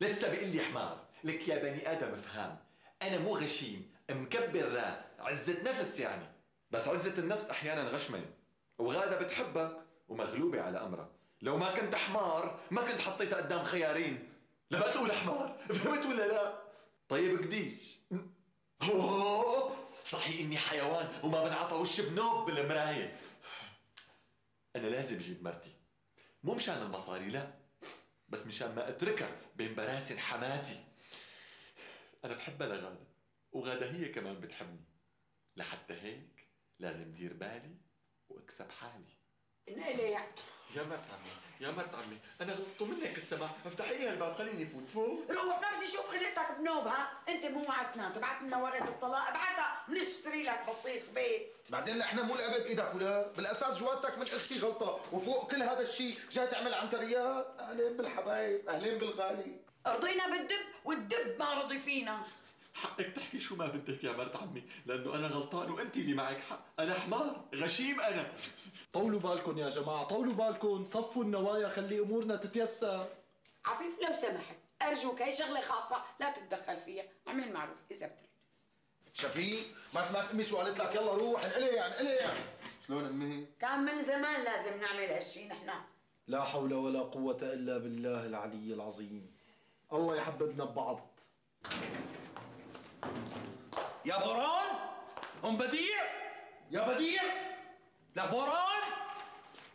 لسه بيقول لي حمار لك يا بني آدم افهم أنا مو غشيم مكبر راس عزة نفس يعني. بس عزة النفس أحيانا غشمنة وغادة بتحبك ومغلوبة على امرها لو ما كنت حمار ما كنت حطيتها قدام خيارين. لما تقول حمار فهمت ولا لا؟ طيب قديش؟ صحيح إني حيوان وما بنعطى وش بنوب بالمراية. أنا لازم أجيب مرتي. مو مشان المصاري لا. بس مشان ما أتركها بين براسن حماتي. أنا بحبها لغادة وغادة هي كمان بتحبني. لحتى هيك لازم دير بالي وأكسب حالي. نقلع يا مرت عمي يا مرت عمي أنا غلطت منك السماح افتحي لي الباب خليني فوت فوت روح ما بدي أشوف خلقتك بنوب ها أنت مو وعدتنا تبعت لنا ورقة الطلاق ابعتها بنشتري لك بطيخ بيت. بعدين نحن مو الأب بإيدك ولا؟ بالأساس جوازتك من أختي غلطة وفوق كل هذا الشيء جاي تعمل عنتريات. أهلين بالحبايب أهلين بالغالي. رضينا بالدب والدب ما رضي فينا. حقك تحكي شو ما بدك يا مرت عمي لأنه أنا غلطان وانت اللي معك حق. أنا حمار غشيم أنا. طولوا بالكم يا جماعة طولوا بالكم صفوا النوايا خلي أمورنا تتيسر. عفيف لو سمحت أرجوك هي شغلة خاصة لا تتدخل فيها اعمل معروف إذا بتريد. شفيق ما سمعت أمي شو قالت لك؟ يلا روح انقلي يعني انقلي. يعني شلون أمي؟ كان من زمان لازم نعمل هالشي نحن. لا حول ولا قوة إلا بالله العلي العظيم. الله يحببنا ببعض. يا بوران أم بديع؟ يا بديع؟ لا بوران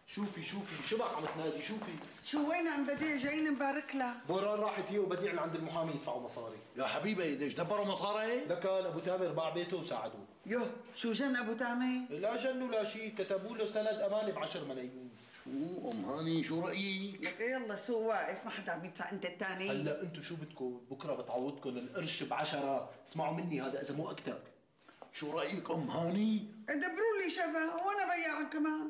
شوفي شوفي شبك عم تنادي؟ شوفي. شو وين عم بديع؟ جايين نبارك لها. بوران راحت هي وبديع لعند المحامي يدفعوا مصاري. يا حبيبي ليش دبروا مصاري؟ لكان ابو تامر باع بيته وساعدوه. يوه شو جن أبو تامر؟ لا جن ولا شيء كتبوا له سند امانه ب 10 ملايين. شو ام هاني شو رأيك؟ لك يلا سوق واقف ما حدا عم يدفع انت الثاني هلأ أنتم شو بدكم بكرة بتعوضكم القرش بعشرة اسمعوا مني هذا إذا مو أكثر شو رأيك ام هاني؟ دبروا لي شرها وأنا بياعه كمان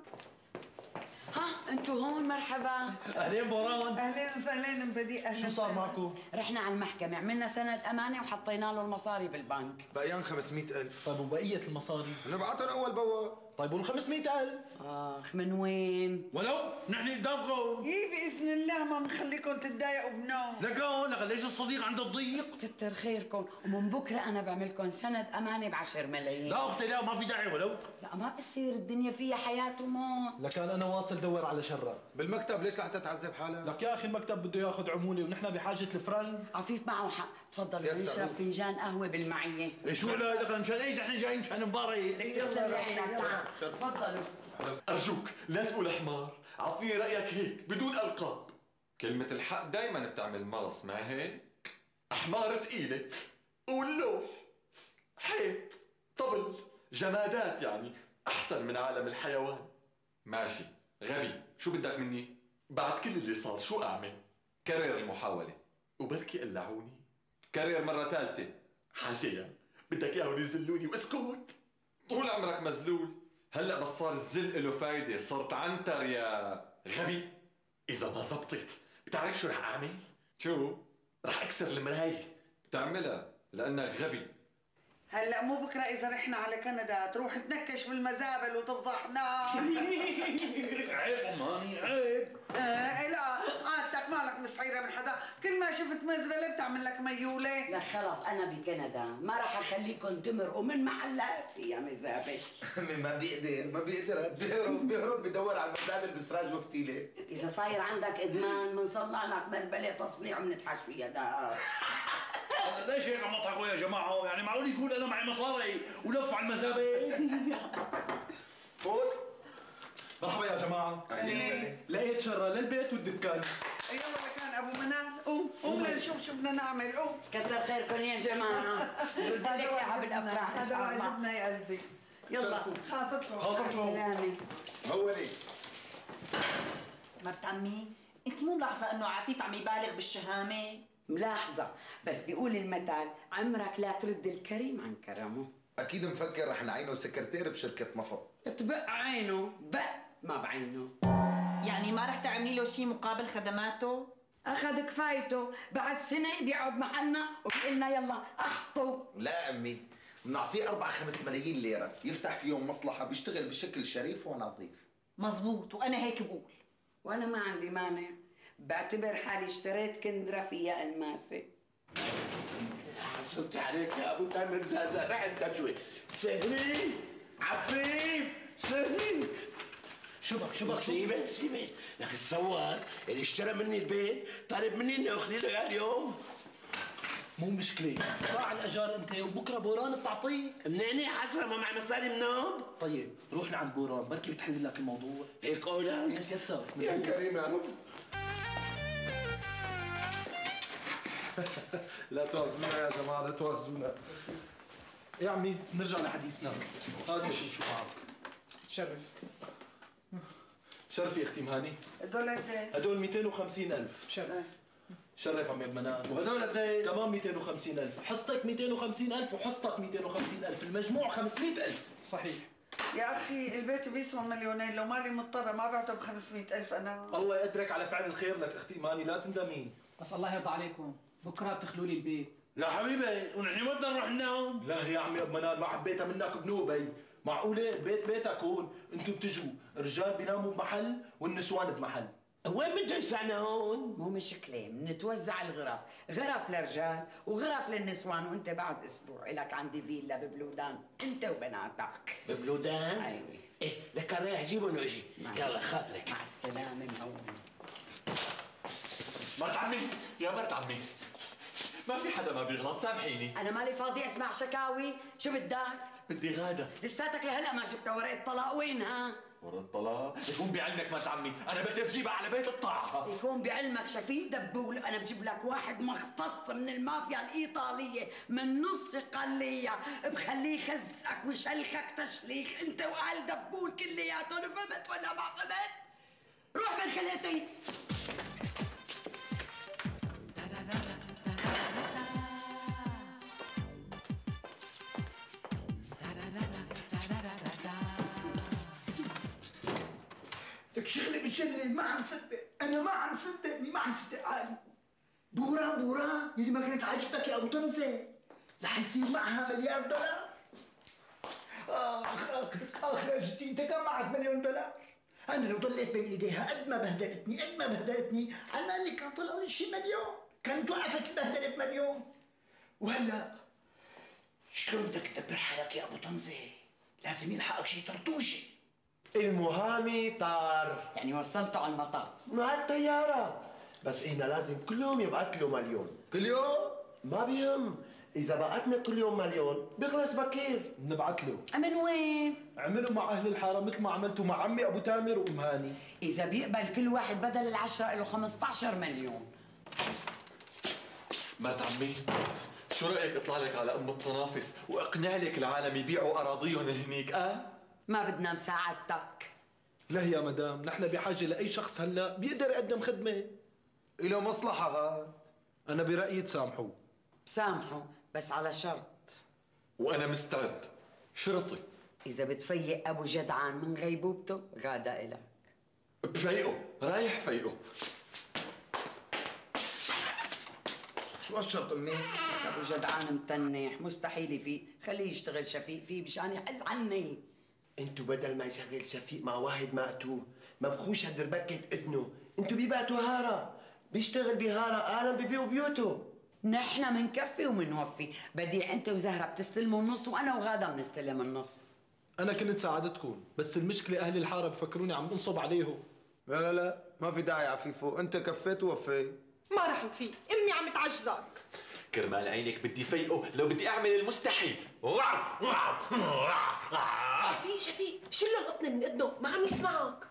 ها أنتو هون مرحبا أهلين بوران أهلين وسهلين ام بديع أهلا شو صار. معكم؟ رحنا على المحكمة عملنا سند أمانة وحطينا له المصاري بالبنك بقيان 500000 طيب وبقية المصاري؟ نبعتهم أول بأول طيب وال 500000 آخ من وين؟ ولو نحن قدامكم يي بإذن الله ما بنخليكم تتضايقوا بنوم. لكون لك ليش الصديق عند الضيق. كتر خيركم. ومن بكرة أنا بعملكم سند أمانة بعشر ملايين. لا أختي لا ما في داعي ولو. لا ما بصير الدنيا فيها حياة وموت لكان أنا واصل دور على شرة. بالمكتب ليش لحتى تعذب حالك؟ لك يا أخي المكتب بده ياخذ عموله ونحن بحاجة الفرنك عفيف معه حق. تفضل. نشرب فنجان قهوة بالمعية. شو لا لك مشان إيش نحن جايين مشان نبارك تسلم يا حبيبي تفضلوا أرجوك لا تقول حمار. اعطيني رأيك هيك بدون ألقاب. كلمة الحق دايما بتعمل مغص ما هيك؟ أحمار تقيلة. واللوح حيط. طبل. جمادات يعني. أحسن من عالم الحيوان. ماشي. غبي. شو بدك مني؟ بعد كل اللي صار شو أعمل؟ كرر المحاولة. وبركي قلعوني. كرر مرة ثالثة. حاجة بدك إياهم يذلوني واسكت طول عمرك مذلول. هلا بس صار الذل له فايدة. صرت عنتر يا غبي. إذا ما زبطت. بتعرف شو رح أعمل؟ شو؟ رح أكسر المراية. بتعملها؟ لأنك غبي. هلا مو بكره اذا رحنا على كندا تروح تنكش بالمزابل وتفضحنا عيب اماني عيب. آه لا. عادتك مالك مسعيره من حدا. كل ما شفت مزبلة بتعمل لك ميولة. لا خلص أنا بكندا. ما راح اخليكم تمرقوا من محلات فيها مزابل. ما بيقدر ما بيقدر. بيهرب بيهرب بدور على المزابل بسراج وفتيله إذا صاير عندك إدمان بنصنع لك مزبلة تصنيع وبنتحش فيها. ده ليش هيك عم تضحكوا يا جماعة؟ يعني معقول يقول أنا معي مصاري ولف على المزابل فوت مرحبا يا جماعة. لقيت شرة للبيت والدكان. يلا لكان أبو منال. قوم قوم لنشوف شو بدنا نعمل. قوم. كتر خيركم يا جماعة. بدي لك اياها بالافراح هذا الله. واجبنا يا قلبي. يلا خاطركم سلامة. مولي مرت عمي انت مو ملاحظة إنه عفيف عم يبالغ بالشهامة؟ ملاحظة. بس بيقول المثل عمرك لا ترد الكريم عن كرمه. أكيد مفكر رح نعينه سكرتير بشركة مفر. تبق عينه بق ما بعينه. يعني ما رح تعملي له شيء مقابل خدماته؟ أخذ كفايته. بعد سنة بيقعد محلنا وبيقلنا يلا أحطوا لا أمي بنعطيه أربع خمس ملايين ليرة. يفتح فيهم مصلحة بيشتغل بشكل شريف ونظيف. مزبوط وأنا هيك بقول. وأنا ما عندي مانع. بعتبر حالي اشتريت كندرة فيها الماسة حصلت عليك يا أبو تامر. زازا رح تجوي. سهري عفيف سهري شو بك شو بك مصيبة مصيبة لك تصور اللي اشترى مني البيت طالب مني اني اخذ له اياه اليوم. مو مشكلة. طلع الأجار أنت وبكرة بوران بتعطيك منين حسرة ما معي مصاري منوب طيب روح لعند بوران. بركي بتحل لك الموضوع. هيك قولها. يسر يا كريم لا تواخذونا يا جماعة لا تواخذونا يا عمي نرجع لحديثنا. هذا شو شو معك؟ شرف. شرفي أختي مهاني. هدول قد إيه؟ هدول 250 ألف. شرف. شرف عمي بمنال وهدول قد إيه؟ كمان 250 ألف. حصتك 250 ألف وحصتك 250 ألف. المجموع 500 ألف. صحيح. يا أخي البيت بيسوى مليونين. لو مالي مضطرة ما بعته ب 500 ألف أنا. الله يقدرك على فعل الخير لك أختي ماني لا تندمي. بس الله يرضى عليكم. بكرة بتخلوا لي البيت. لا حبيبي ونحن ما بدنا نروح ننام لا يا عمي ابو منال ما حبيتها منك بنوبي. معقولة؟ البيت بيتك هون أنتوا بتجوا. الرجال بيناموا بمحل والنسوان بمحل. وين بده يسعنا هون؟ مو مشكلة بنتوزع الغرف. غرف للرجال وغرف للنسوان وانت بعد أسبوع. لك عندي فيلا ببلودان. انت وبناتك. ببلودان؟ أيوه إيه لك رايح جيبهم واجي يلا خاطرك. مع السلامة مهون. مرت عمي. يا مرت عمي. ما في حدا ما بيغلط سامحيني. أنا مالي فاضي أسمع شكاوي. شو بدك؟ بدي غادة. لساتك لهلأ ما جبت ورقة طلاق وينها ورا الطلاق؟ يكون بعلمك مرت عمي أنا بدي اجيبها على بيت الطاعة. يكون بعلمك شفيق دبول. أنا بجيب لك واحد مختص من المافيا الإيطالية من نص قلية. بخليه يخزقك ويشلخك تشليخ. أنت وآل دبول كلياتهم فهمت ولا ما فهمت؟ روح من خليتي. لك شغلة بتجنن ما عم صدق. أنا ما عم صدقني ما عم صدق حالي بوران بوران اللي ما كانت عاجبتك يا أبو تمزه رح يصير معها مليار دولار. آخ آخ آخ يا جدي أنت كم معك مليون دولار؟ أنا لو ضليت بين إيديها قد ما بهدلتني قد ما بهدلتني. على اللي كان طلع لي شي مليون. كانت وقفت البهدله بمليون وهلا شلون بدك تدبر حالك يا أبو تمزه لازم يلحقك شي طرطوشة. المهامي طار. يعني وصلته على المطار. مع الطيارة. بس إحنا لازم كل يوم يبعت له مليون. كل يوم؟ ما بيهم. إذا بعتنا كل يوم مليون بيخلص بكير. نبعت له. من وين؟ عملوا مع أهل الحارة مثل ما عملتوا مع عمي أبو تامر وأم هاني. إذا بيقبل كل واحد بدل العشرة له 15 مليون. مرت عمي شو رأيك اطلع لك على أم التنافس وإقنع لك العالم يبيعوا أراضيهم هنيك آه؟ ما بدنا مساعدتك لا يا مدام نحن بحاجة لأي شخص هلأ بيقدر يقدم خدمة. له مصلحة هاد أنا برأيي تسامحوا. بسامحه بس على شرط. وأنا مستعد. شرطي. إذا بتفيق أبو جدعان من غيبوبته غادا إلك. بفيقه رايح فيقه. شو هالشرط أمي؟ أبو جدعان متنح مستحيل يفيق. خليه يشتغل شفيق فيه مشان يحل عني. أنتوا بدل ما يشغل شفيق مع واحد مقتول ما بخوش هالدربكة اذنه أنتوا بيبعتوا هارة. بيشتغل بهارة عالم ببيعوا بيوته. نحن منكفي ومنوفي. بديع انت وزهرة بتستلموا النص وأنا وغادة بنستلم النص. أنا كنت ساعدتكم بس المشكلة أهل الحارة بفكروني عم أنصب عليهم. لا لا لا. ما في داعي عفيفو. انت كفيت ووفيت. ما رح يفيق أمي عم تعجزك. كرمال عينك بدي فيقه. لو بدي أعمل المستحيل. شفيق شفيق شيل له القطن من اذنه ما عم يسمعك.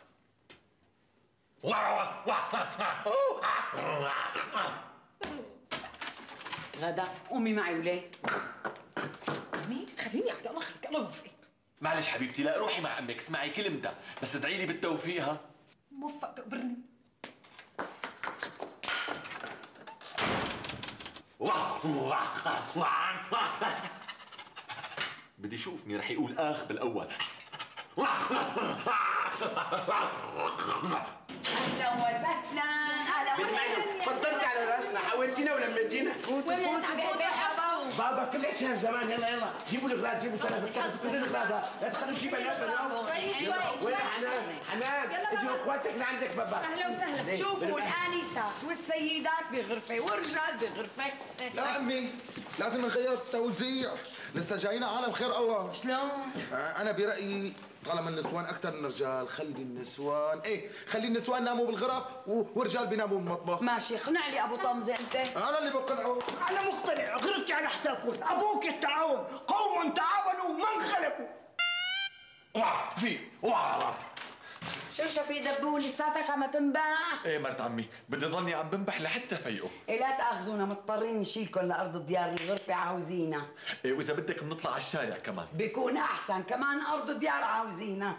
غدا قومي معي وليه امي خليني قاعدة الله يخليك الله يوفقك معلش حبيبتي لا روحي مع أمك اسمعي كلمتها بس ادعي لي بالتوفيق ها؟ موفق تقبرني. بدي أشوف مين رح يقول آخ بالأول. أهلا وسهلا أهلا بالمعنى فضلت على رأسنا حاولتينا ولميتينا فوت وين بابا كل عشان زمان يلا يلا. جيبوا الأغراض جيبوا ثلاثة ثلاثة كل الأغراض. لا تخلوا شيء بنات بنات. وين حنان حنان اجوا بابا. أخواتك لعندك بابا. أهلا وسهلا. ليه؟ شوفوا. الانسات والسيدات بغرفة والرجال بغرفة. لا امي لازم نغير التوزيع. لسه جاينا عالم خير الله. شلون؟ آه، أنا برأيي طالما النسوان أكثر من الرجال خلي النسوان إيه خلي النسوان يناموا بالغرف والرجال بيناموا بالمطبخ ماشي اقنع لي أبو طمزة أنت. أنا اللي بقنعه. أنا مقتنع. غرفتي على حسابكم أبوك التعاون. قوم تعاونوا. ما انغلبوا في. شو شفيق دبون؟ لساتك عم تنبح إيه مرت عمي. بدي ضلني عم بنبح لحتى فيقه. إيه لا تأخذونا. مضطرين نشيلكم لأرض الديار الغرفه عاوزينا إيه وإذا بدك بنطلع على الشارع كمان. بيكون أحسن. كمان أرض الديار عاوزينا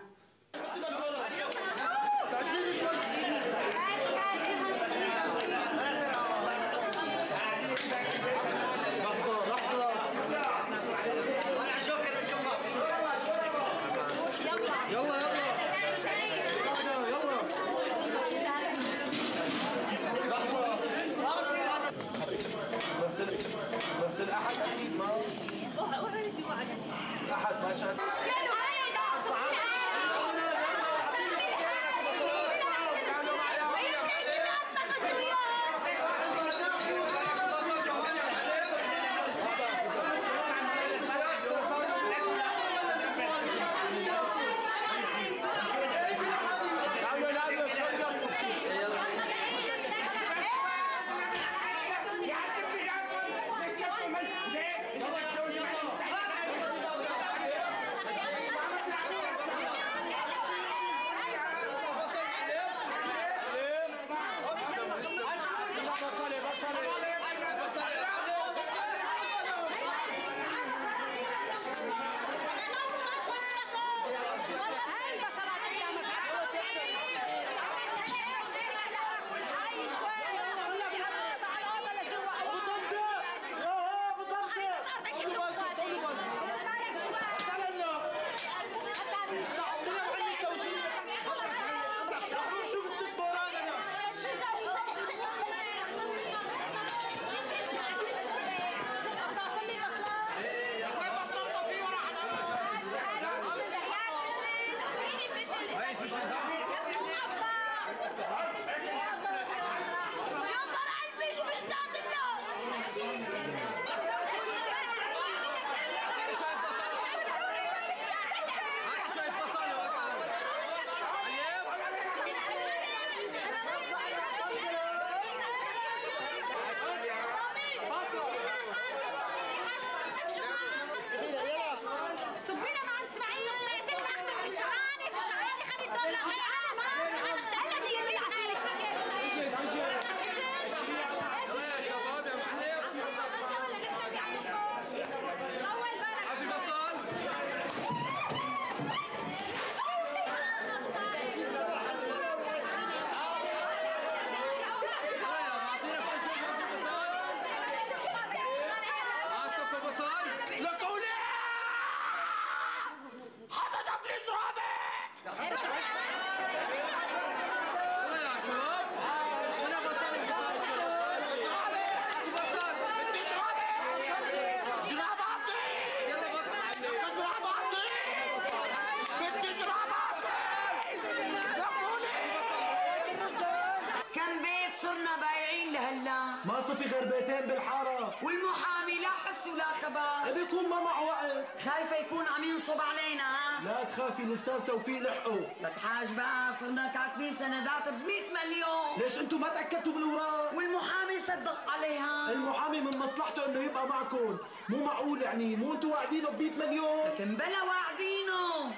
غير بيتين بالحارة. والمحامي لا حس ولا خبر. بيكون ما معه وقت خايفة يكون عم ينصب علينا ها؟ لا تخافي الأستاذ توفيق لحقه. لك حاج بقى صرنا كاتبين سندات ب 100 مليون. ليش أنتم ما تأكدتوا بالاوراق والمحامي صدق عليها. المحامي من مصلحته إنه يبقى معكم. مو معقول يعني مو أنتم واعدينه ب 100 مليون. لكن بلا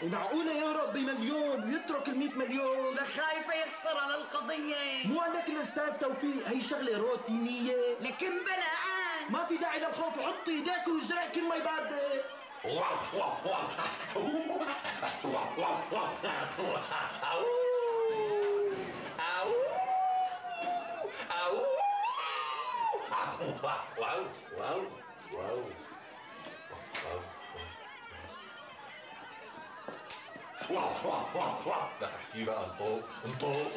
معقولة يا ربي مليون ويترك ال 100 مليون. لا خايفة يخسرها للقضية مو قال لك الأستاذ توفيق هي شغلة روتينية. لكن بلا آن. ما في داعي للخوف حطي إيديك وإجريك كل ما يبارده واو واو واو واو واو واو واو واو واو. يبادئ لا احكي بقى انطوق انطوق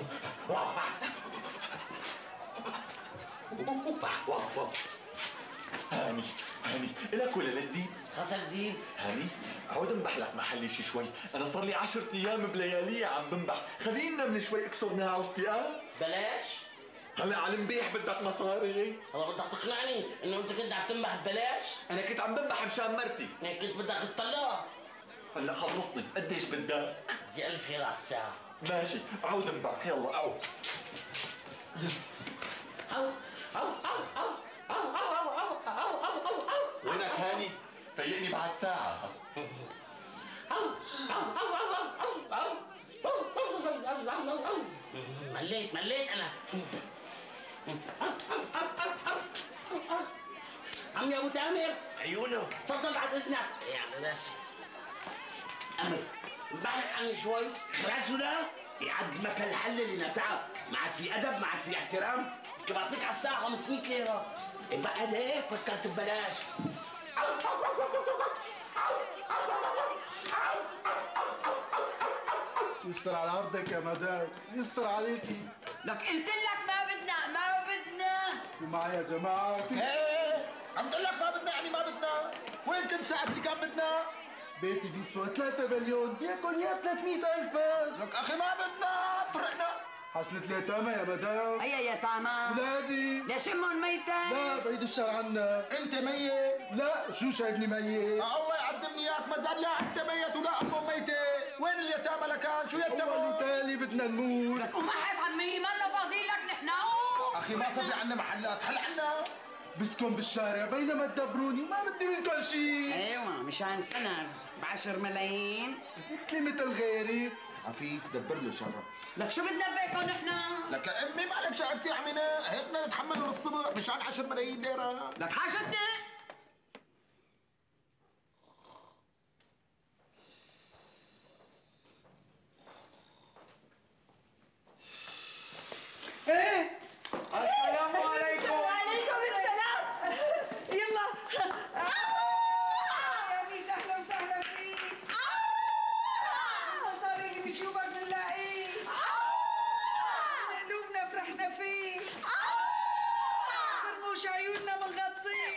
هاني هاني الك ولا لدي. خسر دين هاني عود أنبح لك محلي شي شوي. أنا صار لي 10 أيام بليالية عم بنبح. خلينا من شوي أكسر منها عوزتي آه بلاش. هلا على المبيح بدك مصاري. والله بدك تقنعني إنه أنت كنت عم تنبح ببلاش؟ أنا كنت عم بنبح مشان مرتي. يعني كنت بدك تطلقها هلا خلصني قديش بدك بدي ألف خير على الساعة ماشي عود انبح يلا عود أو أو أو أو أو أو أو أو أو أو أو وينك هاني فيقني بعد ساعة مليت مليت أنا عمي ابو تامر عيونه تفضل بعد اذنك يا ناس أمر بالك عني شوي. خلاص ولا يعد مكان الحل اللي نتعب معك في أدب معك في احترام. كنت بعطيك على الساعة 500 ليرة. بقى ليه فكرت ببلاش. يستر على عرضك يا مدام. يستر عليكي. لك قلت لك ما بدنا ما بدنا. ومعي يا جماعة. إيه عم تقول لك ما بدنا يعني ما بدنا. وين كنت ساعة اللي كان بدنا؟ بيتي بيسوى 3 مليون. ياكل يا 300 ألف بس. لك أخي ما بدنا فرقنا حصلت لي يتامى يا مدام. هيا يتامى ولادي. ليش امهم ميتة؟ لا بعيد الشر عنا. أنت ميت. لا شو شايفني ميت؟ آه الله يعدمني إياك ما زال لا أنت ميت ولا أمه ميتة. وين اليتامى لكان؟ شو أول يتامى تالي بدنا نموت. لك وما حد عمي ما لنا فاضيين لك نحن أخي ما صفي عنا محلات حل عنا. بسكن بالشارع بينما تدبروني ما بدي منكم شيء. أيوه مشان سنة بعشر ملايين. مثلي مثل غيري عفيف دبر له شره لك شو بدنا بيكم نحن؟ لك يا امي مالك شعرتي يا عمينا هيك بدنا نتحمل للصبح مشان 10 ملايين ليره لك حاجتنا؟ Boş ayun na mga te!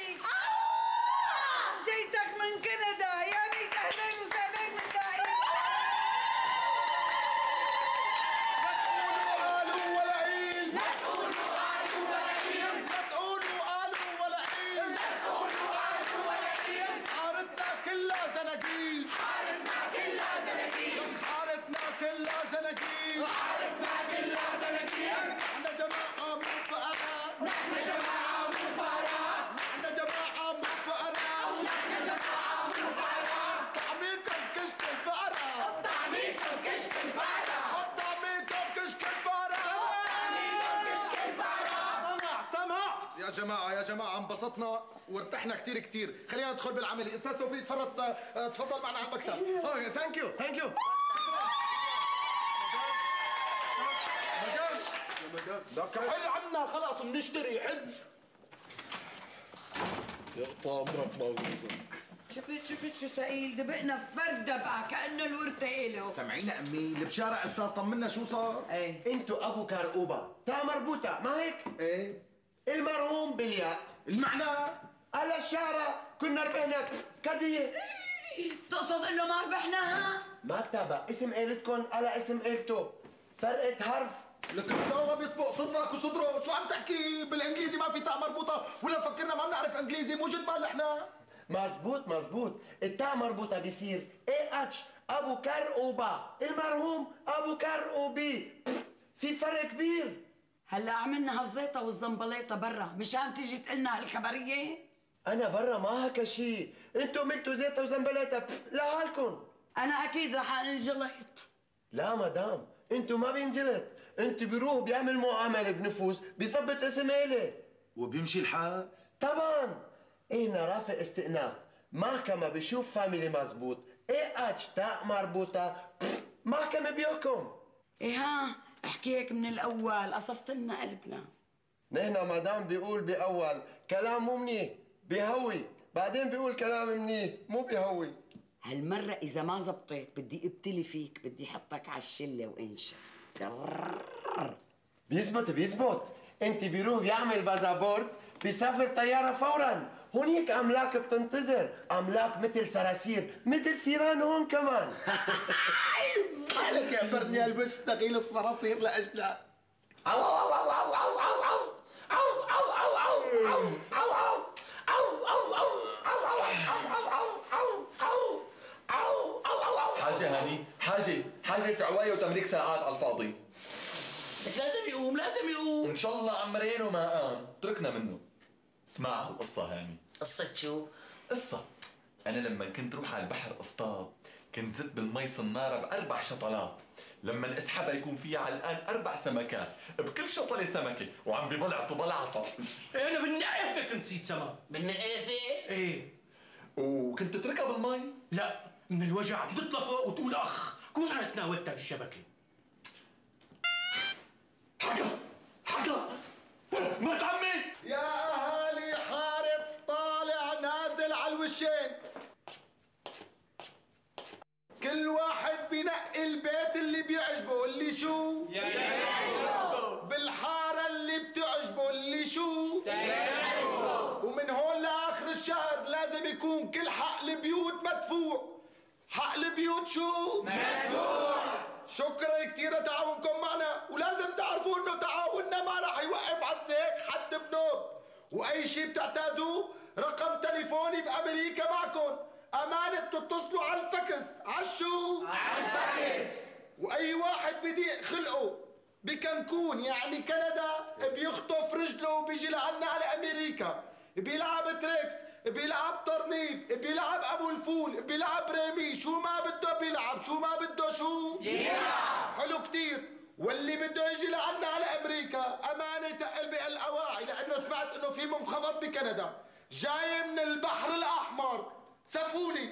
انبسطنا وارتحنا كتير كتير. خلينا ندخل بالعمل. أستاذ توفيق تفرط آه، تفضل معنا على المكتب okay thank you thank you لك حل عنا خلاص بنشتري. حل. يقطع عمرك ما غوزك شفت شفت شو سئيل؟ دبقنا فردة بقى كأنه الورثة إله. سمعينا أمي البشارة أستاذ طمنا شو صار؟ إيه. انتو ابو كرقوبة تا مربوطة ما هيك؟ إيه. المرهوم بالياء المعنى؟ على الشارع كنا ربحنا كدية تقصد إنه ما ربحناها؟ ما تابع. اسم عيلتكم على اسم عيلته. فرقة حرف. لك إن شاء الله بيطبق صدرك وصدره. شو عم تحكي؟ بالإنجليزي ما في تاء مربوطة. ولا فكرنا ما بنعرف إنجليزي. مو جد مال إحنا. مزبوط مزبوط. التاء مربوطة بيصير. اي اتش أبو كرقوبة المرهوم أبو كرقوبي في فرق كبير. هلا عملنا هالزيطة والزنبليطة برا مشان تيجي تقلنا هالخبرية؟ أنا برا ما هكا شيء انتو عملتوا زيتا وزنبليتا لحالكم أنا أكيد رح انجلط. لا مدام انتو ما بينجلط. انتو بيروح بيعمل معاملة بنفوس بيظبط اسم عيلة وبيمشي الحال؟ طبعا. هنا رافع استئناف. محكمة بيشوف family مزبوط. A H تاء مربوطة؟ محكمة بيحكم إيه ها؟ احكي هيك من الأول قصفت لنا قلبنا. نحن مدام بيقول بأول كلام مو منيح بيهوي. بعدين بيقول كلام منيح مو بيهوي. هالمرة إذا ما زبطت بدي أبتلي فيك بدي حطك على الشلة وإنشا. بيزبط بيزبط. أنت بيروح بيعمل بازابورت بيسافر طيارة فورا. هونيك أملاك بتنتظر أملاك مثل صراصير مثل فيران هون كمان. حالك يا برني البش تغيل الصراصير لاجلها أو أو أو أو أو أو أو أو أو أو أو أو أو حاجة هاني حاجة حاجة عواية وتمليك ساعات على الفاضي بس لازم يقوم لازم يقوم ان شاء الله امرين وما قام تركنا منه اسمع هالقصة هاني قصة شو؟ قصة أنا لما كنت روح على البحر اصطاد كنت زت بالمي صنارة بأربع شطلات. لما اسحبها يكون فيها على الآن أربع سمكات بكل شطلة سمكة وعم ببلعطوا بلعطة أنا بالنقافه كنت نسيت سما بالنقافة؟ إيه. وكنت تتركها بالمي؟ لا من الوجع تطلع فوق وتقول أخ كون أنا سناولتها بالشبكة. حكا حكا مرت عمي. يا أهالي حارب طالع نازل على الوشين كل البيت اللي بيعجبه اللي شو؟ بالحارة اللي بتعجبه اللي شو؟ ومن هون لآخر الشهر لازم يكون كل حق البيوت مدفوع. حق البيوت شو؟ مدفوع. شكرا كثير لتعاونكم معنا. ولازم تعرفوا إنه تعاوننا ما راح يوقف عند هيك حد بنوب. وأي شيء بتحتاجوه رقم تليفوني بأمريكا معكم. أمانة تتصلوا على الفكس. على شو؟ على الفكس. وأي واحد بيضيق خلقه بكنكون يعني كندا بيخطف رجله وبيجي لعنا على أمريكا. بيلعب تريكس بيلعب ترنيب بيلعب أبو الفول بيلعب ريمي. شو ما بده بيلعب شو ما بده شو. يلعب حلو كتير. واللي بده يجي لعنا على أمريكا أمانة تقل بالاواعي لأنه سمعت إنه في منخفض بكندا. جاي من البحر الأحمر. سفولي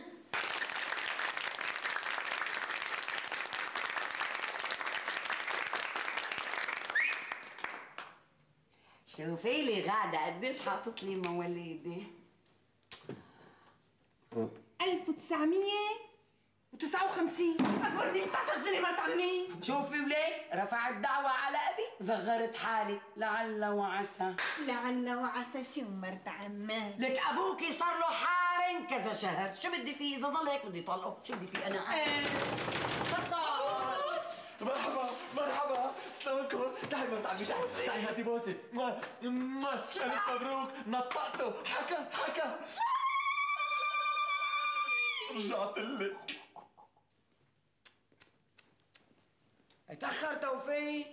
شوفي لي غادة قديش حاطط لي مواليدي؟ 1959 أكبرني 11 سنة مرت عمي شوفي وليه رفعت دعوة على أبي صغرت حالي لعل وعسى. لعل وعسى شو مرت عمان لك أبوكي صار له حارن كذا شهر؟ شو بدي فيه؟ إذا ضل هيك بدي طلقه. شو بدي فيه؟ أنا مرحبا. مرحبا. شلونكم؟ تعي مرت عمي تعي تعي هاتي بوسه ما. ما. ألف مبروك. نطقته. حكى. حكى. رجعت لك أتأخر توفيق؟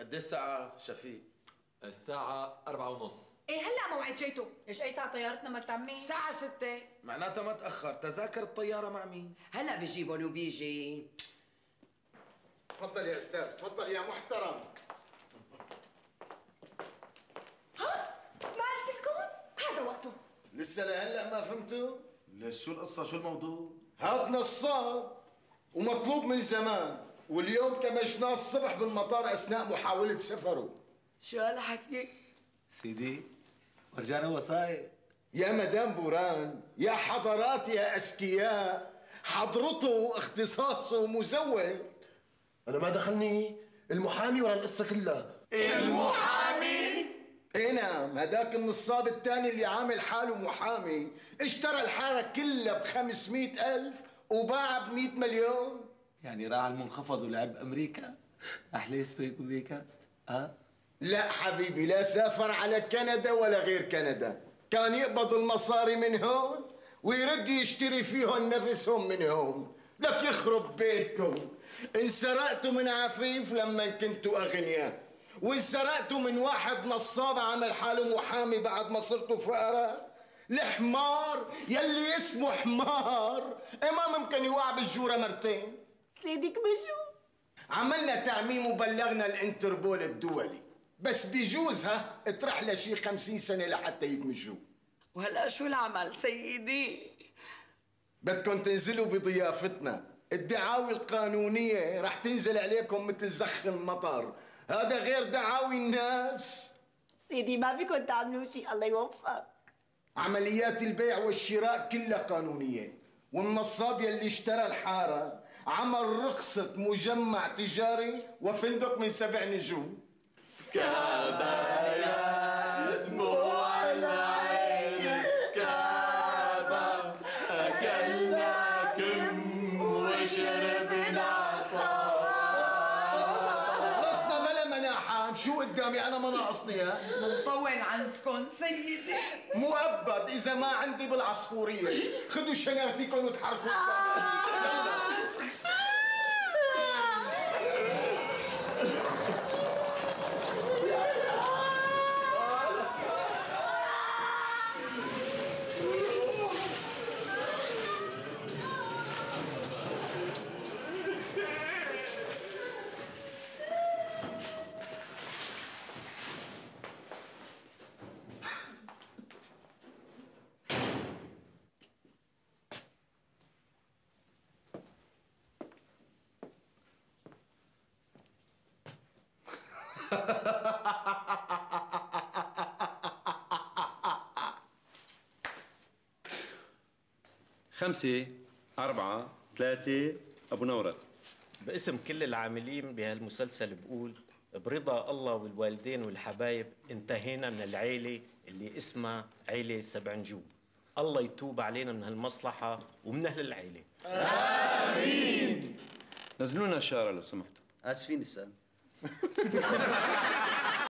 قد إيه الساعة شفيق؟ الساعة أربعة ونص. إيه هلأ موعد جيتوا إيش أي ساعة طيارتنا مرت عمي؟ الساعة ستة. معناتها ما تأخر. تذاكر الطيارة مع مين؟ هلأ بجيبهم وبيجي. تفضل يا أستاذ تفضل يا محترم. ما قلت لكم؟ هذا وقته. لسه لهلأ ما فهمتوا؟ ليش شو القصة؟ شو الموضوع؟ هاد نصاب ومطلوب من زمان واليوم كمشناه الصبح بالمطار أثناء محاولة سفره. شو هالحكي؟ سيدي ورجانا وصاية يا مدام بوران يا حضرات يا أذكياء حضرته اختصاصه مزور أنا ما دخلني المحامي ولا القصة كلها. المحامي؟ اي نعم هداك النصاب الثاني اللي عامل حاله محامي. اشترى الحارة كلها ب 500 ألف وباع ب 100 مليون. يعني راح على المنخفض ولعب أمريكا أحلى سبيك وبيكاس ها؟ لا حبيبي لا سافر على كندا ولا غير كندا. كان يقبض المصاري من هون ويرد يشتري فيهم نفسهم من هون. لك يخرب بيتكم. انسرقتوا من عفيف لما كنتوا أغنياء. وانسرقتوا من واحد نصاب عمل حاله محامي بعد ما صرتوا فقراء. الحمار يلي اسمه حمار إيه ما ممكن يوقع بالجورة مرتين. سيدك بشو عملنا تعميم وبلغنا الانتربول الدولي. بس بيجوز ها اطرح له شي خمسين سنة لحتى يدمجوه وهلا شو العمل سيدي؟ بدكم تنزلوا بضيافتنا. الدعاوي القانونية رح تنزل عليكم مثل زخ المطر. هذا غير دعاوي الناس. سيدي ما فيكم تعملوا شيء الله يوفقك. عمليات البيع والشراء كلها قانونية. والنصاب يلي اشترى الحارة عمل رخصة مجمع تجاري وفندق من سبع نجوم. سكابة يا دموع العين سكابة أكلنا كم وشربنا خلصنا بلا مناحة. شو قدامي؟ أنا ما ناقصني ها؟ منطول عندكم سيدي. مؤبد إذا ما عندي بالعصفورية. خدوا شناتيكم وتحركوا. خمسة أربعة ثلاثة أبو نورس. باسم كل العاملين بهالمسلسل بقول برضا الله والوالدين والحبايب انتهينا من العيلة اللي اسمها عيلة سبع نجوم الله يتوب علينا من هالمصلحة ومن أهل العيلة. نزلونا الشارع لو سمحتوا. آسفين السام